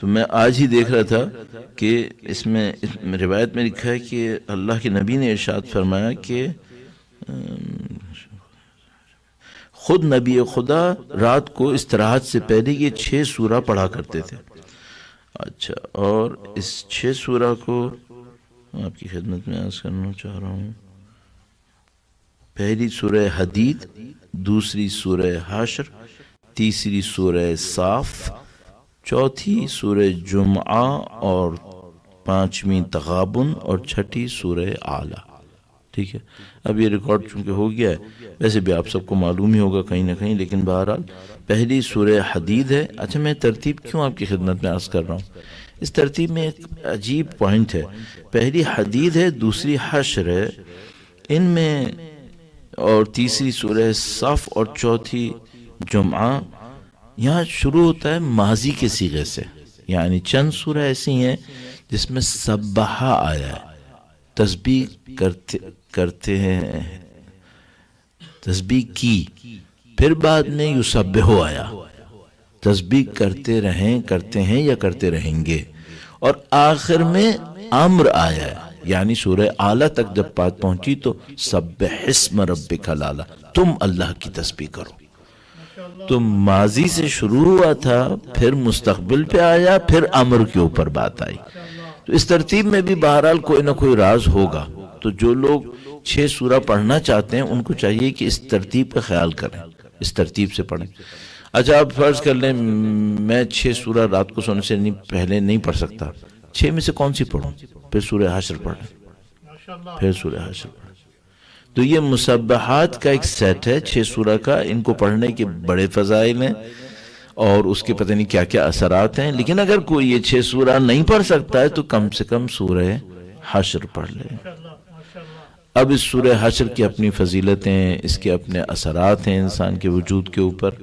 S1: तो मैं आज ही देख रहा था कि इसमें, इसमें रिवायत में लिखा है कि अल्लाह के नबी ने इरशाद फरमाया कि खुद नबी खुदा रात को इस्तराहत से पहले ये छः सूरा पढ़ा करते थे अच्छा और इस छः सूरा को आपकी खिदमत में आज करना चाह रहा हूँ पहली सूरह हदीद दूसरी सूरह हाशर, तीसरी सूरह साफ़, चौथी सूरह जुमा और पांचवी तगाबुन और छठी सूरह आला। ठीक है? अब ये रिकॉर्ड चूँकि हो गया है, वैसे भी आप सबको मालूम ही होगा कहीं ना कहीं, लेकिन बहरहाल, पहली सूरह हदीद है। अच्छा मैं तरतीब क्यों आपकी खिदमत में अर्ज़ कर रहा हूँ? इस तरतीब में एक अजीब पॉइंट है। पहली हदीद है, दूसरी हशर है। इनमें और तीसरी सूरह सफ़ और चौथी जुमा यहाँ शुरू होता है माजी के सीगे से। यानी चंद सूरह ऐसी हैं जिसमें सब्बहा आया है। तस्बी करते करते हैं। तस्बी की, फिर बाद में युसब हो आया। तस्बी करते रहें, करते हैं या करते रहेंगे। और आखिर में अम्र आया है। यानी सूर्य आला तक जब बात पहुँची तो सब हिस्म रब लाला, तुम अल्लाह की तस्बी करो। तो माजी से शुरू हुआ था, फिर मुस्तबिल पे आया, फिर अमर के ऊपर बात आई। तो इस तरतीब में भी बहरहाल कोई ना कोई राज होगा। तो जो लोग छह सूरा पढ़ना चाहते हैं, उनको चाहिए कि इस तरतीब का ख्याल करें, इस तरतीब से पढ़ें। अच्छा आप फ़र्ज़ कर लें, मैं छह सूरा रात को सोने से नहीं, पहले नहीं पढ़ सकता। छह में से कौन सी पढ़ूं? फिर सूर्य हाशर पढ़ें फिर सूर्य हाशर पढ़ें तो ये मुसबहात का एक सेट है छह सूरा का। इनको पढ़ने के बड़े फजाइल हैं और उसके पता नहीं क्या क्या असरात हैं। लेकिन अगर कोई ये छह सूरा नहीं पढ़ सकता है तो कम से कम सूर्य हाशर पढ़ ले। अब इस सूर्य हशर की अपनी फजीलतें इसके अपने असरात हैं इंसान के वजूद के ऊपर।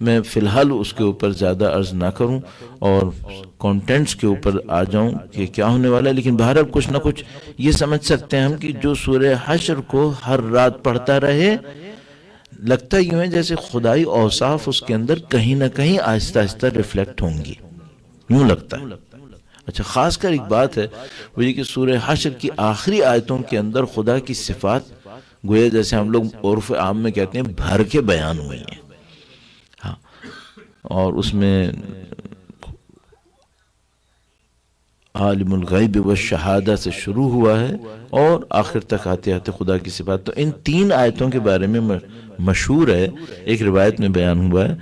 S1: मैं फ़िलहाल उसके ऊपर ज़्यादा अर्ज़ ना करूँ और कंटेंट्स के ऊपर आ जाऊँ कि क्या होने वाला है। लेकिन बहरहाल कुछ ना कुछ ये समझ सकते हैं हम कि जो सूर्य हशर को हर रात पढ़ता रहे, लगता यूँ है जैसे खुदाई औसाफ उसके अंदर कहीं ना कहीं आहिस्ता आहिस्ता रिफ्लेक्ट होंगी। यूँ लगता है। अच्छा ख़ास कर एक बात है, वो ये कि सूर्य हशर की आखिरी आयतों के अंदर खुदा की सिफात, गोया जैसे हम लोग उर्फ़ आम में कहते हैं, भर के बयान हुई हैं हाँ। और उसमें आलिमगैब व शहादा से शुरू हुआ है और आखिर तक आते आते खुदा की सिफात। तो इन तीन आयतों के बारे में मशहूर है। एक रिवायत में बयान हुआ है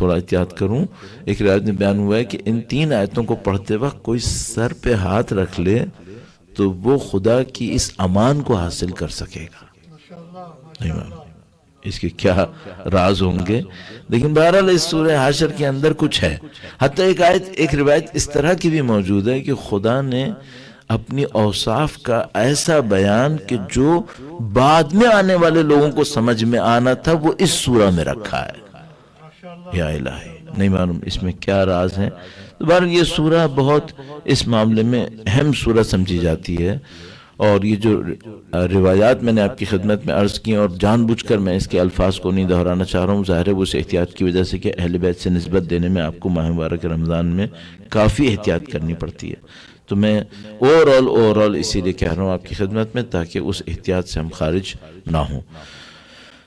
S1: थोड़ा एहतियात करूँ। एक रिवायत में बयान हुआ है कि इन तीन आयतों को पढ़ते वक्त कोई सर पे हाथ रख ले तो वो खुदा की इस अमान को हासिल कर सकेगा। इसके क्या राज होंगे? लेकिन बहरहाल इस सूर्य हाशर के अंदर कुछ है। हती एक आयत, एक रिवायत इस तरह की भी मौजूद है कि खुदा ने अपनी औसाफ का ऐसा बयान कि जो बाद में आने वाले लोगों को समझ में आना था, वो इस सूरा में रखा है। या नहीं मालूम इसमें क्या राज है। तो ये सूरा बहुत, इस मामले में अहम सूरत समझी जाती है। और ये जो रिवायात मैंने आपकी खिदमत में अर्ज़ की और जानबूझकर मैं इसके अल्फाज को नहीं दोहराना चाह रहा हूँ। ज़ाहिर है एहतियात की वजह से कि अहल बैत से नस्बत देने में आपको माह मुबारक रमज़ान में काफ़ी एहतियात करनी पड़ती है। तो मैं ओवरऑल ओवरऑल इसीलिए कह रहा हूँ आपकी खिदमत में, ताकि उस एहतियात से हम खारिज ना हों।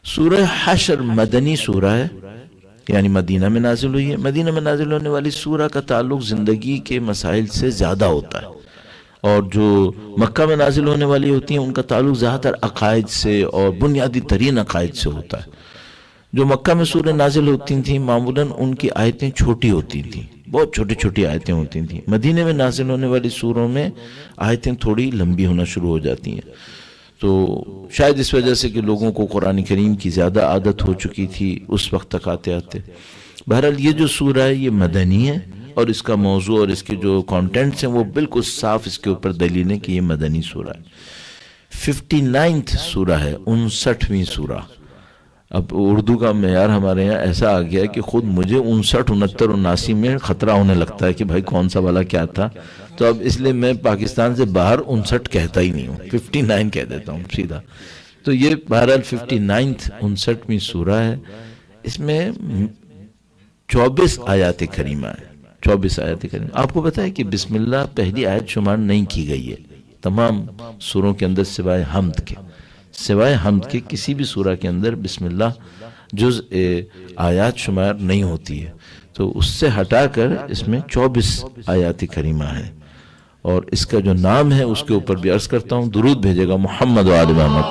S1: सूरह हशर मदनी सूरा है, यानी मदीना में नाजिल हुई है। मदीना में नाजिल होने वाली सूरा का ताल्लुक ज़िंदगी के मसाइल से ज़्यादा होता है। और जो मक्का में नाजिल होने वाली होती हैं, उनका ताल्लुक ज़्यादातर अकायद से और बुनियादी तरीन अकायद से होता है। जो मक्का में सूरह नाजिल होती थी, मामूलन उनकी आयतें छोटी होती थी, बहुत छोटी छोटी आयतें होती थी। मदीने में नाजिल होने वाली सूरों में आयतें थोड़ी लंबी होना शुरू हो जाती हैं। तो शायद इस वजह से कि लोगों को कुरान करीम की ज़्यादा आदत हो चुकी थी, उस वक्त तक आते आते बहरहाल ये जो सूरा है, ये मदनी है। और इसका मौजू और इसके जो कॉन्टेंट्स हैं वो बिल्कुल साफ़ इसके ऊपर दलील है कि ये मदनी सूरा है। फिफ्टी नाइन्थ सूरा है उनसठवीं सूरा। अब उर्दू का मैार हमारे यहाँ ऐसा आ गया कि खुद मुझे उनसठ उनहत्तर उन्नासी में ख़तरा होने लगता है कि भाई कौन सा वाला क्या था। तो अब इसलिए मैं पाकिस्तान से बाहर उनसठ कहता ही नहीं हूँ फिफ्टी नाइन कह देता हूँ सीधा। तो ये बहरहाल फिफ्टी नाइन्थ उनसठवीं सूरा है। इसमें चौबीस आयात करीमा है। चौबीस आयात करीमा आपको पता है कि बिस्मिल्लाह पहली आयत शुमार नहीं की गई है। तमाम सूरों के अंदर सिवाय हमद के, सिवाय हमद के किसी भी सूरा के अंदर बिस्मिल्लाह जुज आयात शुमार नहीं होती है। तो उससे हटाकर इसमें चौबीस आयात करीमा है। और इसका जो नाम है, उसके ऊपर भी अर्ज़ करता हूँ, दुरूद भेजेगा मोहम्मद मोहम्मद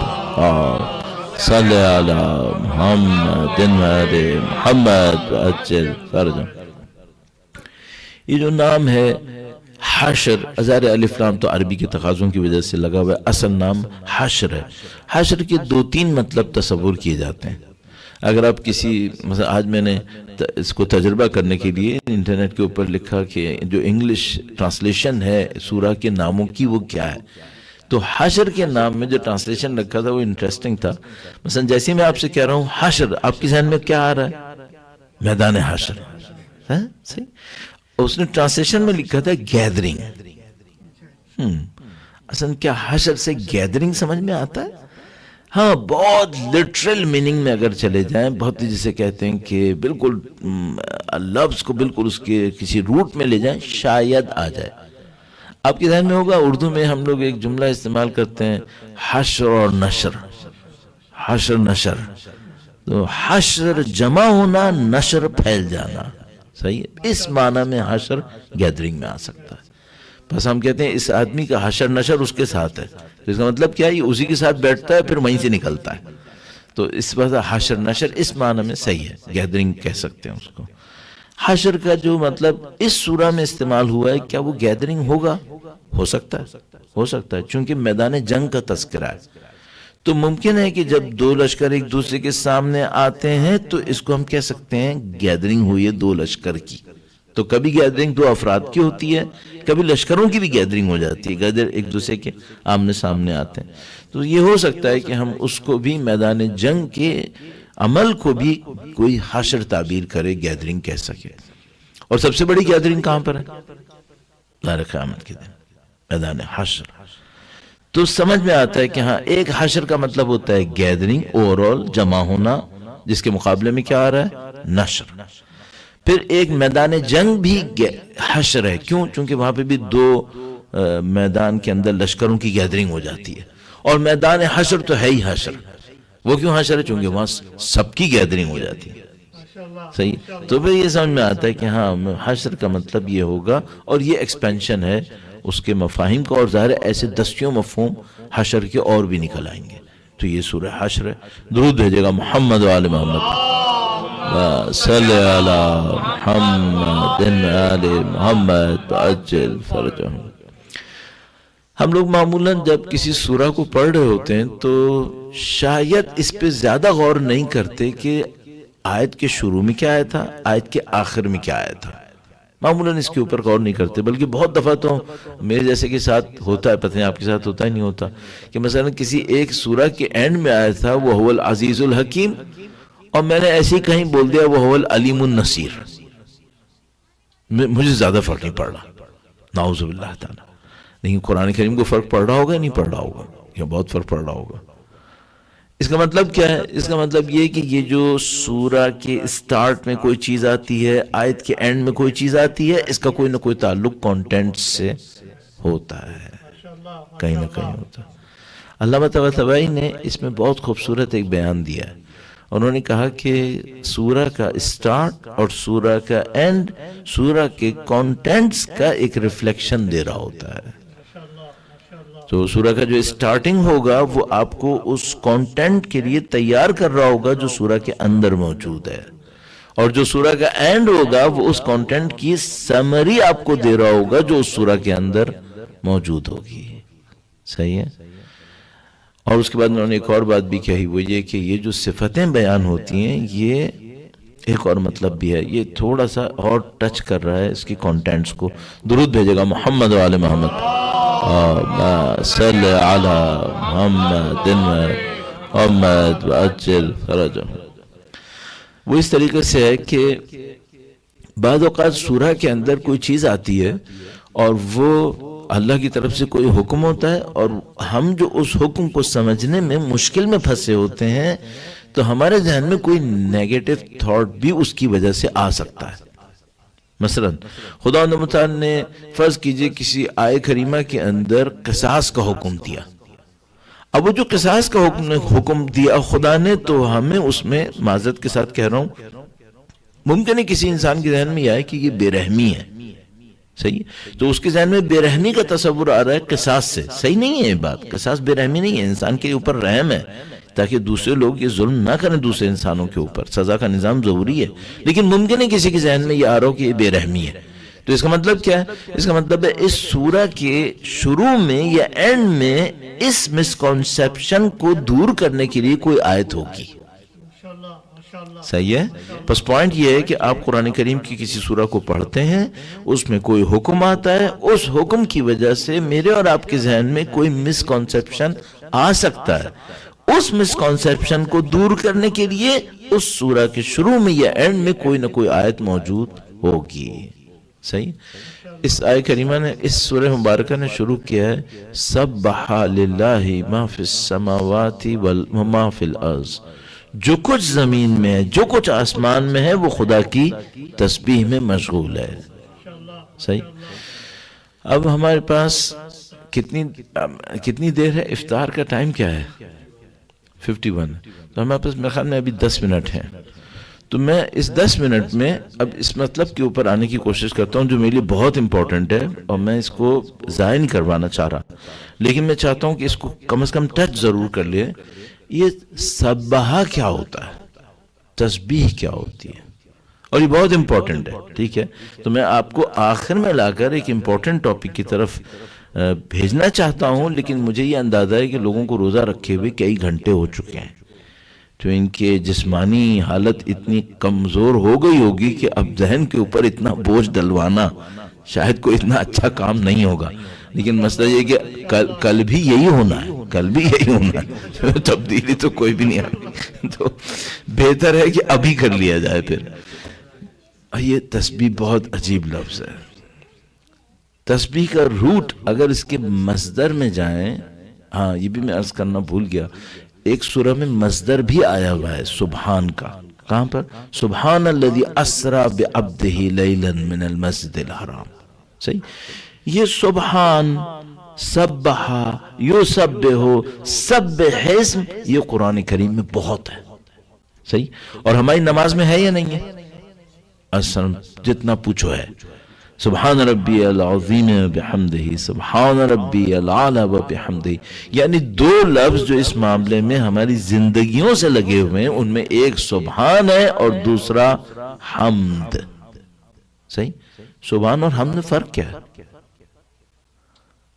S1: ये जो नाम है, हाशर, अजार अलिफ्लाम तो अरबी के तकाज़ों की वजह से लगा हुआ है, असल नाम हाशर है। हाशर के दो तीन मतलब तस्वुर किए जाते हैं। अगर आप किसी मतलब आज मैंने इसको तजर्बा करने के लिए इंटरनेट के ऊपर लिखा कि जो इंग्लिश ट्रांसलेशन है, सूरा के नामों की वो क्या है? तो हाशर के नाम में जो ट्रांसलेशन रखा था, वो इंटरेस्टिंग था। मसलन जैसे मैं आपसे कह रहा हूँ, हाशर, आपके जहन में क्या आ रहा है? मैदान हाशर। है? सही? उसने ट्रांसलेशन में लिखा था गैदरिंग हम्म असल क्या हशर से गैदरिंग समझ में आता है? हाँ बहुत लिटरल मीनिंग में अगर चले जाएँ बहुत ही जिसे कहते हैं कि बिल्कुल लफ्ज को बिल्कुल उसके किसी रूट में ले जाएँ, शायद आ जाए। आपके ध्यान में होगा, उर्दू में हम लोग एक जुमला इस्तेमाल करते हैं, हशर और नशर। हशर, नशर। तो हशर जमा होना, नशर फैल जाना। सही है। इस माना में हशर गैदरिंग में आ सकता है। बस हम कहते हैं, इस आदमी का हशर नशर उसके साथ है। तो इसका मतलब क्या है? उसी के साथ बैठता है, फिर वहीं से निकलता है। तो इस वजह हशर नशर इस माना में सही है। गैदरिंग कह सकते हैं उसको। हशर का जो मतलब इस सूरा में इस्तेमाल हुआ है, क्या वो गैदरिंग होगा? हो सकता है। हो सकता है, क्योंकि मैदान जंग का तस्करा है। तो मुमकिन है कि जब दो लश्कर एक दूसरे के सामने आते हैं तो इसको हम कह सकते हैं गैदरिंग हुई है दो लश्कर की। तो कभी गैदरिंग दो अफराद की होती है, कभी लश्करों की भी गैदरिंग हो जाती है, गैदर एक दूसरे के आमने सामने आते हैं। तो ये हो सकता है कि हम उसको भी मैदान जंग के अमल को भी कोई हाशर ताबीर करे, गैदरिंग कह सके। और सबसे बड़ी गैदरिंग कहाँ पर है? के दिन, मैदान हाशर। तो समझ में आता है कि हाँ एक हशर का मतलब होता है गैदरिंग ओवरऑल जमा होना जिसके मुकाबले में क्या आ रहा है? नशर। फिर एक मैदान जंग भी हशर है। क्यों? क्योंकि वहाँ पे भी दो आ, मैदान के अंदर लश्करों की गैदरिंग हो जाती है। और मैदान हशर तो है ही हशर। वो क्यों हशर है? क्योंकि वहाँ सबकी गैदरिंग हो जाती है। सही? तो फिर ये समझ में आता है कि हाँ हशर का मतलब ये होगा और ये एक्सपेंशन है। उसके मफाहिम का और ज़ाहिर ऐसे दस्तियों मफहूम हशर के और भी निकल आएँगे। तो ये सूर्य हशर है। दुरूद भेजेगा मोहम्मद वाल मोहम्मद। हम लोग मामूलन जब किसी सूरा को पढ़ रहे होते हैं तो शायद इस पे ज़्यादा गौर नहीं करते कि आयत के शुरू में क्या आया था, आयत के आखिर में क्या आया था। मामूलन इसके ऊपर गौर नहीं करते, बल्कि बहुत दफ़ा तो मेरे जैसे के साथ होता है, पता नहीं आपके साथ होता ही, नहीं होता। कि मसलन किसी एक सूरह के एंड में आया था, वो हवल अजीज़ुल हकीम, और मैंने ऐसे ही कहीं बोल दिया, वो हवल अलीमुन नसीर। मुझे ज़्यादा फ़र्क नहीं पड़ रहा। नाउजुबिल्लाह ताला। लेकिन कुरान करीम को फ़र्क पड़ रहा होगा नहीं पड़ रहा होगा? या बहुत फ़र्क पड़ रहा होगा? इसका मतलब क्या है? इसका मतलब ये कि ये जो सूरा के स्टार्ट में कोई चीज़ आती है आयत के एंड में कोई चीज़ आती है इसका कोई ना कोई ताल्लुक कंटेंट से होता है। कहीं ना कहीं होता है। अल्लाह तबाई ने इसमें बहुत खूबसूरत एक बयान दिया है। उन्होंने कहा कि सूरा का स्टार्ट और सूरा का एंड सूरा के कंटेंट्स का एक रिफ्लेक्शन दे रहा होता है। तो सूरह का जो स्टार्टिंग होगा, वो आपको उस कंटेंट के लिए तैयार कर रहा होगा जो सूरह के अंदर मौजूद है। और जो सूरह का एंड होगा, वो उस कंटेंट की समरी आपको दे रहा होगा जो उस सूरह के अंदर मौजूद होगी। सही है? और उसके बाद उन्होंने एक और बात भी कही, वो ये कि ये जो सिफतें बयान होती हैं, ये एक और मतलब भी है। ये थोड़ा सा और टच कर रहा है इसकी कंटेंट्स को। दुरुद भेजेगा मोहम्मद वाले मोहम्मद। आला वो इस तरीके से है कि बाद सूरह के अंदर कोई चीज़ आती है और वो अल्लाह की तरफ़ से कोई हुक्म होता है और हम जो उस हुक्म को समझने में मुश्किल में फंसे होते हैं तो हमारे जहन में कोई नेगेटिव थॉट भी उसकी वजह से आ सकता है मसलन खुदा ने फ़र्ज़ कीजिए किसी आय करीमा के अंदर कसास का हुक्म दिया अब वो जो कसास का हुक्म हुक्म दिया खुदा ने तो हमें उसमें माजरत के साथ कह रहा हूँ मुमकिन है किसी इंसान के जहन में यह है कि ये बेरहमी है सही है तो उसके जहन में बेरहमी का तस्वुर आ रहा है कसास से सही नहीं है ये बात कसास बेरहमी नहीं है इंसान के ऊपर रहम है ताकि दूसरे लोग ये जुल्म ना करें दूसरे इंसानों के ऊपर। सजा का निज़ाम ज़रूरी है। लेकिन मुमकिन है किसी के जहन में ये आ रहा हो कि ये बेरहमी है। तो इसका मतलब क्या है? इसका मतलब है इस सूरा के शुरू में या एंड में इस मिसकॉन्सेप्शन को दूर करने के लिए कोई आयत होगी। सही है? बस पॉइंट ये है कि आप कुरान करीम की किसी सूरा को पढ़ते हैं, उसमें कोई हुक्म आता है, उस हुक्म की वजह से मेरे और आपके जहन में कोई मिसकॉन्सेप्शन आ सकता है। उस मिसकॉन्सेप्शन को दूर करने के लिए उस सूरा के शुरू में या एंड में कोई ना कोई आयत मौजूद होगी। सही? इस आय करीमा ने, इस सूर मुबारक ने शुरू किया है सब समावाती माफिल जो कुछ ज़मीन में है, जो कुछ आसमान में है, वो खुदा की तस्बीह में मशगूल है। सही? अब हमारे पास कितनी कितनी देर है? इफ्तार का टाइम क्या है? 51 तो हमारे पास मेरे ख्याल में अभी 10 मिनट है। तो मैं इस 10 मिनट में अब इस मतलब के ऊपर आने की कोशिश करता हूँ, जो मेरे लिए बहुत इंपॉर्टेंट है, और मैं इसको ज़ाय नहीं करवाना चाह रहा लेकिन मैं चाहता हूँ कि इसको कम से कम टच ज़रूर कर लिए ये सबहा क्या होता है? तस्बीह क्या होती है? और ये बहुत इंपॉर्टेंट है, ठीक है? तो मैं आपको आखिर में लाकर एक इंपॉर्टेंट टॉपिक की तरफ़ भेजना चाहता हूँ, लेकिन मुझे ये अंदाज़ा है कि लोगों को रोज़ा रखे हुए कई घंटे हो चुके हैं। तो इनके जिस्मानी हालत इतनी कमज़ोर हो गई होगी कि अब जहन के ऊपर इतना बोझ डलवाना शायद कोई इतना अच्छा काम नहीं होगा। लेकिन मसला ये कि कल कल भी यही होना है, कल भी यही होना है। तब्दीली तो कोई भी नहीं आनी तो बेहतर है कि अभी कर लिया जाए फिर। ये तस्वीर बहुत अजीब लफ्ज है। तस्बीह का रूट अगर इसके मजदर में जाए हाँ ये भी मैं अर्ज़ करना भूल गया। एक सूरह में मजदर भी आया हुआ है सुबहान का। कहाँ पर? सुबहान अल्लदी असरा बेअब्दही लैलन मिनल मस्जिदिल हराम। सही? ये सुबहान सब्बहा यो सब हो सब हिस्म, ये कुरान करीम में बहुत है। सही? और हमारी नमाज़ में है या नहीं है? असल जितना पूछो है। सुबहान रब्बी अजीम सुबहान बेहमदही। यानी दो लफ्ज जो इस मामले में हमारी जिंदगियों से लगे हुए हैं, उनमें एक सुबहान है और दूसरा हमद। सही? सुबहान और हमद फ़र्क क्या है?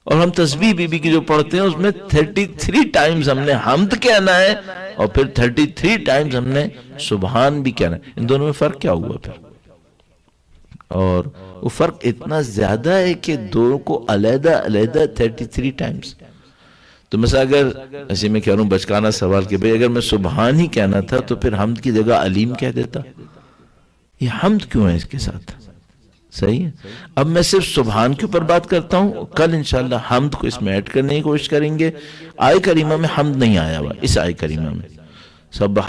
S1: और हम तस्वीर बीबी की जो पढ़ते हैं, उसमें थर्टी थ्री टाइम्स हमने हमद कहना है और फिर थर्टी थ्री टाइम्स हमने सुबहान भी कहना है। इन दोनों में फ़र्क क्या हुआ फिर? और वो फ़र्क इतना ज़्यादा है कि दो को अलहदा अलहदा थर्टी थ्री टाइम्स तो मैं अगर ऐसे मैं कह रहा हूँ, बचकाना सवाल कि भाई, अगर मैं सुबहान ही कहना था तो फिर हमद की जगह अलीम कह देता। ये हमद क्यों है इसके साथ? सही है? अब मैं सिर्फ़ सुबहान के ऊपर बात करता हूँ, कल इनशाला हमद को इसमें ऐड करने की कोशिश करेंगे। आय करीमा में हमद नहीं आया हुआ, इस आय करीमा में। सब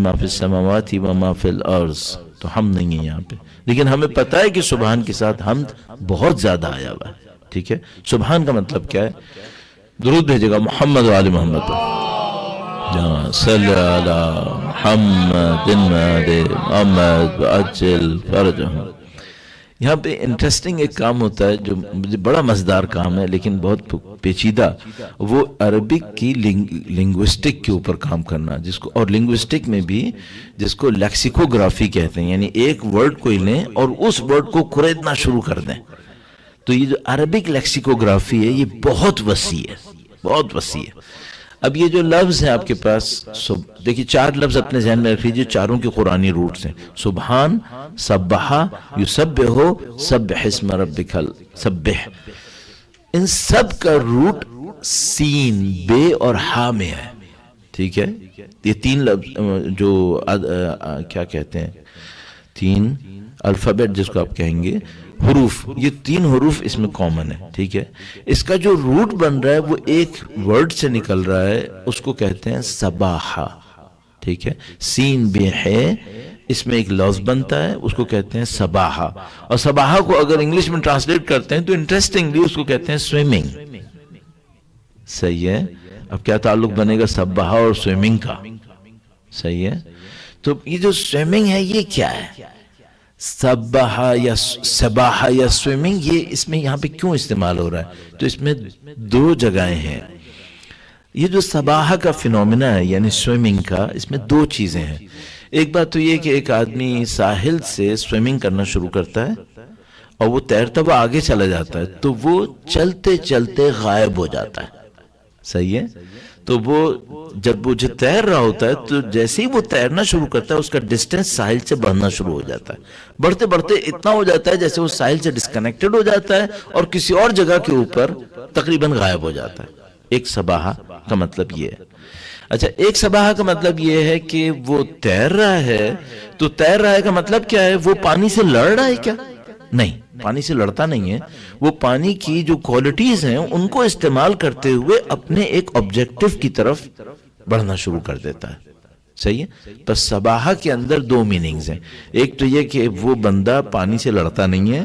S1: माफिल समावाती व माफिल अर्ज़। तो हम नहीं है यहाँ पे। लेकिन हमें पता है कि सुबहान के साथ हम बहुत ज़्यादा आया हुआ है, ठीक है? सुबहान का मतलब क्या है? दुरुद भेजेगा मोहम्मद वाले मोहम्मद मोहम्मद यहाँ पे इंटरेस्टिंग एक काम होता है जो मुझे बड़ा मज़ेदार काम है लेकिन बहुत पेचीदा वो अरबिक की लिंग, लिंग्विस्टिक के ऊपर काम करना जिसको और लिंग्विस्टिक में भी जिसको लेक्सिकोग्राफी कहते हैं यानी एक वर्ड को लें और उस वर्ड को कुरेदना शुरू कर दें। तो ये जो अरबिक लेक्सिकोग्राफी है ये बहुत वसी है बहुत वसी है। अब ये जो लफ्ज है आपके पास देखिए चार लफ्ज अपने जहन में रख लीजिए चारों के कुरानी रूट्स हैं। सुबहान सब्बहा युसब हो सब हिस्म रबिकल सब इन सब का रूट सीन बे और हा में है। ठीक है? ये तीन लफ्ज जो आ, आ, आ, क्या कहते हैं? तीन अल्फ़ाबेट जिसको आप कहेंगे हरूफ, ये तीन हरूफ इसमें कॉमन है, ठीक है? इसका जो रूट बन रहा है, वो एक वर्ड से निकल रहा है, उसको कहते हैं सबाहा, ठीक है? सीन बे है, इसमें एक लफ्ज बनता है, उसको कहते हैं सबाहा। और सबाहा को अगर इंग्लिश में ट्रांसलेट करते हैं तो इंटरेस्टिंगली उसको कहते हैं स्विमिंग सही है? अब क्या ताल्लुक बनेगा सबाहा और स्विमिंग का? सही है? तो ये जो स्विमिंग है, ये क्या है? सबाहा या स्विमिंग ये इसमें यहाँ पे क्यों इस्तेमाल हो रहा है? तो इसमें दो जगहें हैं। ये जो सबाहा का फिनोमिना है, यानी स्विमिंग का, इसमें दो चीज़ें हैं। एक बात तो ये कि एक आदमी साहिल से स्विमिंग करना शुरू करता है और वो तैरता हुआ आगे चला जाता है तो वो चलते चलते गायब हो जाता है। सही है? तो वो जब वो जो तैर रहा होता है तो जैसे ही वो तैरना शुरू करता है, उसका डिस्टेंस साहिल से बढ़ना शुरू हो जाता है। बढ़ते बढ़ते इतना हो जाता है, जैसे वो साहिल से डिस्कनेक्टेड हो जाता है और किसी और जगह के ऊपर तकरीबन गायब हो जाता है। एक सबाहा का मतलब ये है। अच्छा एक सबाहा का मतलब ये है कि वो तैर रहा है तो तैर रहा है का मतलब क्या है? वो पानी से लड़ रहा है क्या? नहीं, पानी से लड़ता नहीं है। वो पानी की जो क्वालिटीज हैं, उनको इस्तेमाल करते हुए अपने एक ऑब्जेक्टिव की तरफ़ बढ़ना शुरू कर देता है। सही है? पर सबाहा के अंदर दो मीनिंग्स हैं। एक तो ये कि वो बंदा पानी से लड़ता नहीं है,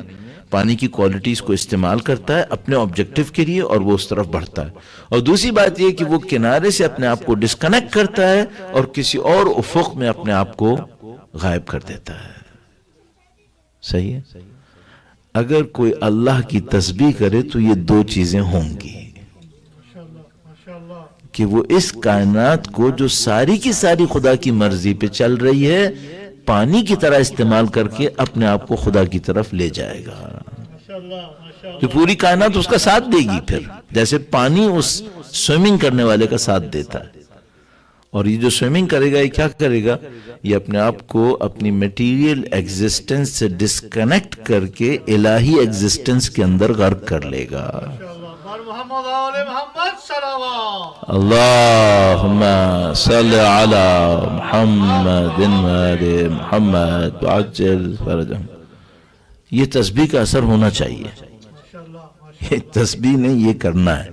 S1: पानी की क्वालिटीज को इस्तेमाल करता है अपने ऑब्जेक्टिव के लिए और वो उस तरफ़ बढ़ता है। और दूसरी बात यह कि वो किनारे से अपने आप को डिस्कनेक्ट करता है और किसी और उफुक में अपने आप को गायब कर देता है। सही है? अगर कोई अल्लाह की तस्बीह करे तो ये दो चीज़ें होंगी। कि वो इस कायनात को जो सारी की सारी खुदा की मर्ज़ी पे चल रही है, पानी की तरह इस्तेमाल करके अपने आप को खुदा की तरफ़ ले जाएगा। तो पूरी कायनात उसका साथ देगी फिर। जैसे पानी उस स्विमिंग करने वाले का साथ देता है। और ये जो स्विमिंग करेगा, ये क्या करेगा? ये अपने आप को अपनी मटेरियल एग्जिस्टेंस से डिस्कनेक्ट करके इलाही एग्जिस्टेंस के अंदर गर्क कर लेगा। अल्लाह ये तस्बी का असर होना चाहिए। ये तस्बी ने ये करना है।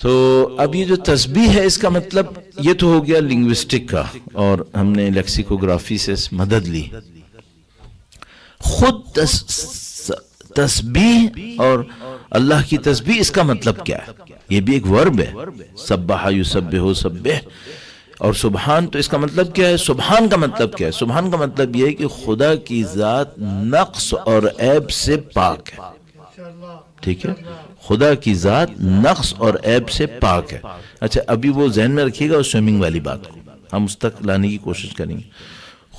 S1: तो अब ये जो तस्बी है, इसका मतलब ये तो हो गया लिंग्विस्टिक का और हमने लेक्सिकोग्राफी से मदद ली। खुद तस, और अल्लाह की तस्बी इसका मतलब क्या है? ये भी एक वर्ब है। सब्बाह युसब्बे हो सब्बे और सुबहान तो इसका मतलब क्या है? सुबहान का मतलब क्या है? सुबहान का मतलब यह है कि खुदा की जात नक्स और ऐब से पाक है। ठीक है? खुदा की जात नक्स और ऐब से पाक है। अच्छा अभी वो जहन में रखिएगा उस स्विमिंग वाली बात को। हम उस तक लाने की कोशिश करेंगे।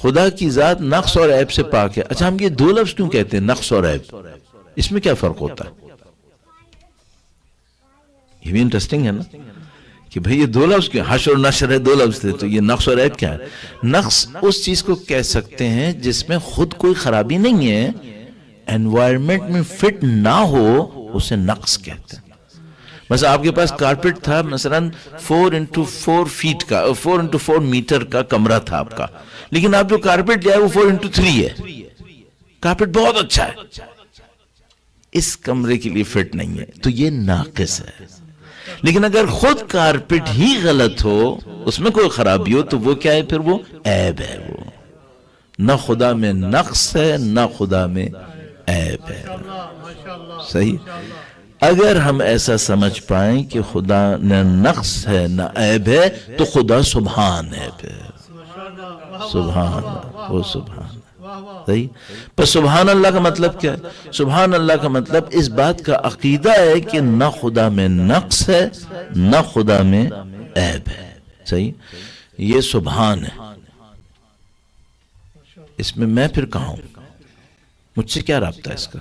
S1: खुदा की जात नक्स और ऐब से पाक है। अच्छा हम ये दो लफ्ज क्यों कहते हैं नक्स और ऐब? इसमें क्या फ़र्क होता है? ये भी इंटरेस्टिंग है ना? कि भाई ये दो लफ्ज क्यों हश और नशर है, दो लफ्ज थे तो ये नक्स और ऐब क्या है? नक्स उस चीज़ को कह सकते हैं जिसमें खुद कोई खराबी नहीं है एनवायरमेंट में फिट ना हो, उसे नक्स कहते हैं। बस आपके पास कारपेट था, मसलन फोर इंटू फोर फीट का फोर इंटू फोर मीटर का कमरा था आपका। लेकिन आप जो कारपेट लिया वो फोर इंटू थ्री है। कारपेट बहुत अच्छा है। इस कमरे के लिए फिट नहीं है तो ये नाकिस है। लेकिन अगर खुद कारपेट ही गलत हो, उसमें कोई खराबी हो तो वो क्या है? फिर वो ऐब है वो। न खुदा में नक्स है, न खुदा में ऐब है। सही? अगर हम ऐसा समझ पाए कि खुदा न नक्स है न ऐब है तो खुदा सुबहान है। फिर सुबहान वो सुबहान सही? पर सुबहान अल्लाह का मतलब क्या है? सुबहान अल्लाह का मतलब इस बात का अकीदा है कि न खुदा में नक्स है न खुदा में ऐब है। सही? ये सुबहान है। इसमें मैं फिर कहा मुझसे क्या रबता इसका?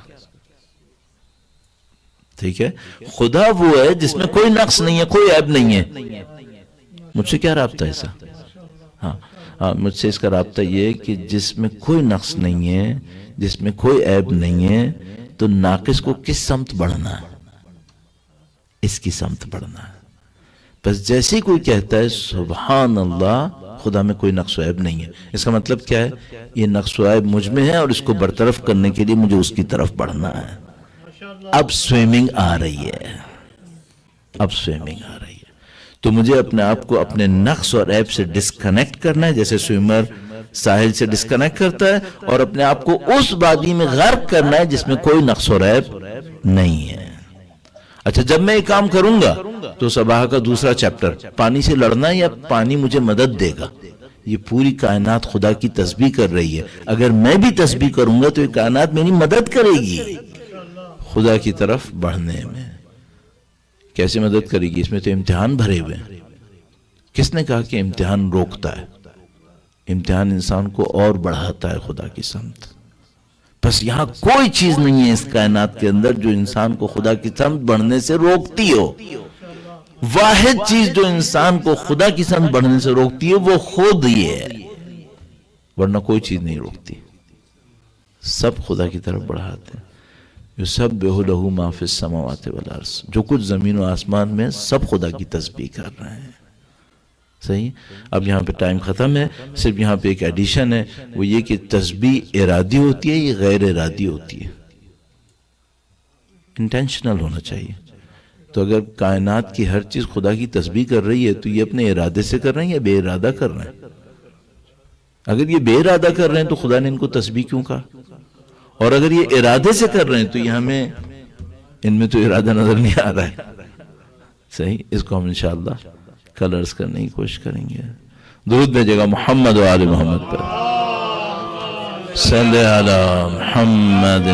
S1: ठीक है? खुदा वो है जिसमें कोई नक्स नहीं है, कोई ऐब नहीं है। मुझसे क्या रबता है ऐसा हाँ हाँ मुझसे इसका रबता ये है कि जिसमें कोई नक्स नहीं है, जिसमें कोई ऐब नहीं है तो नाकिस को किस समत बढ़ना है? इसकी समत बढ़ना है। बस जैसे कोई कहता है सुबहान अल्लाह खुदा में कोई नक्सैब नहीं है। इसका मतलब क्या है? ये नक्सैब मुझमें है और इसको बरतरफ करने के लिए मुझे उसकी तरफ़ बढ़ना है। अब स्विमिंग आ रही है। अब स्विमिंग आ रही है। तो मुझे अपने आप को अपने नक्स और ऐप से डिस्कनेक्ट करना है, जैसे स्विमर साहिल से डिस्कनेक्ट करता है, और अपने आप को उस वादी में गर्क करना है जिसमें कोई नक्स और ऐप नहीं है। अच्छा जब मैं ये काम करूँगा तो सबाह का दूसरा चैप्टर पानी से लड़ना या पानी मुझे मदद देगा? ये पूरी कायनात खुदा की तस्बीह कर रही है। अगर मैं भी तस्बीह करूँगा तो ये कायनात मेरी मदद करेगी। खुदा की तरफ़ बढ़ने में। कैसे मदद करेगी? इसमें तो इम्तिहान भरे हुए हैं। किसने कहा कि इम्तिहान रोकता है? इम्तिहान इंसान को और बढ़ाता है खुदा की समत बस यहाँ कोई चीज़ नहीं है इस कायनात के अंदर जो इंसान को खुदा की समत बढ़ने से रोकती हो। वाहिद चीज़ जो इंसान को खुदा की समत बढ़ने से रोकती है, वो खुद ही है। वरना कोई चीज़ नहीं रोकती। सब खुदा की तरफ़ बढ़ाते हैं। जो सब बेहू माफिस समावाते वाला जो कुछ ज़मीन और आसमान में सब खुदा की तस्बीह कर रहे हैं। सही? अब यहाँ पे टाइम ख़त्म है, सिर्फ़ यहाँ पे एक एडिशन है, वो ये कि तस्बी इरादी होती है, ये गैर इरादी होती है। इंटेंशनल होना चाहिए। तो अगर कायनात की हर चीज़ खुदा की तस्बी कर रही है तो ये अपने इरादे से कर रहे हैं या बे इरादा कर रहे हैं? अगर ये बेइरादा कर रहे हैं तो खुदा ने इनको तस्बीह क्यों कहा? और अगर ये इरादे से कर रहे हैं तो ये हमें, इनमें तो इरादा नज़र नहीं आ रहा है। सही? इसको हम इंशाला कलर्स करने की कोशिश करेंगे। दूध भेजेगा मोहम्मद वाले मोहम्मद पर। सल मोहम्मद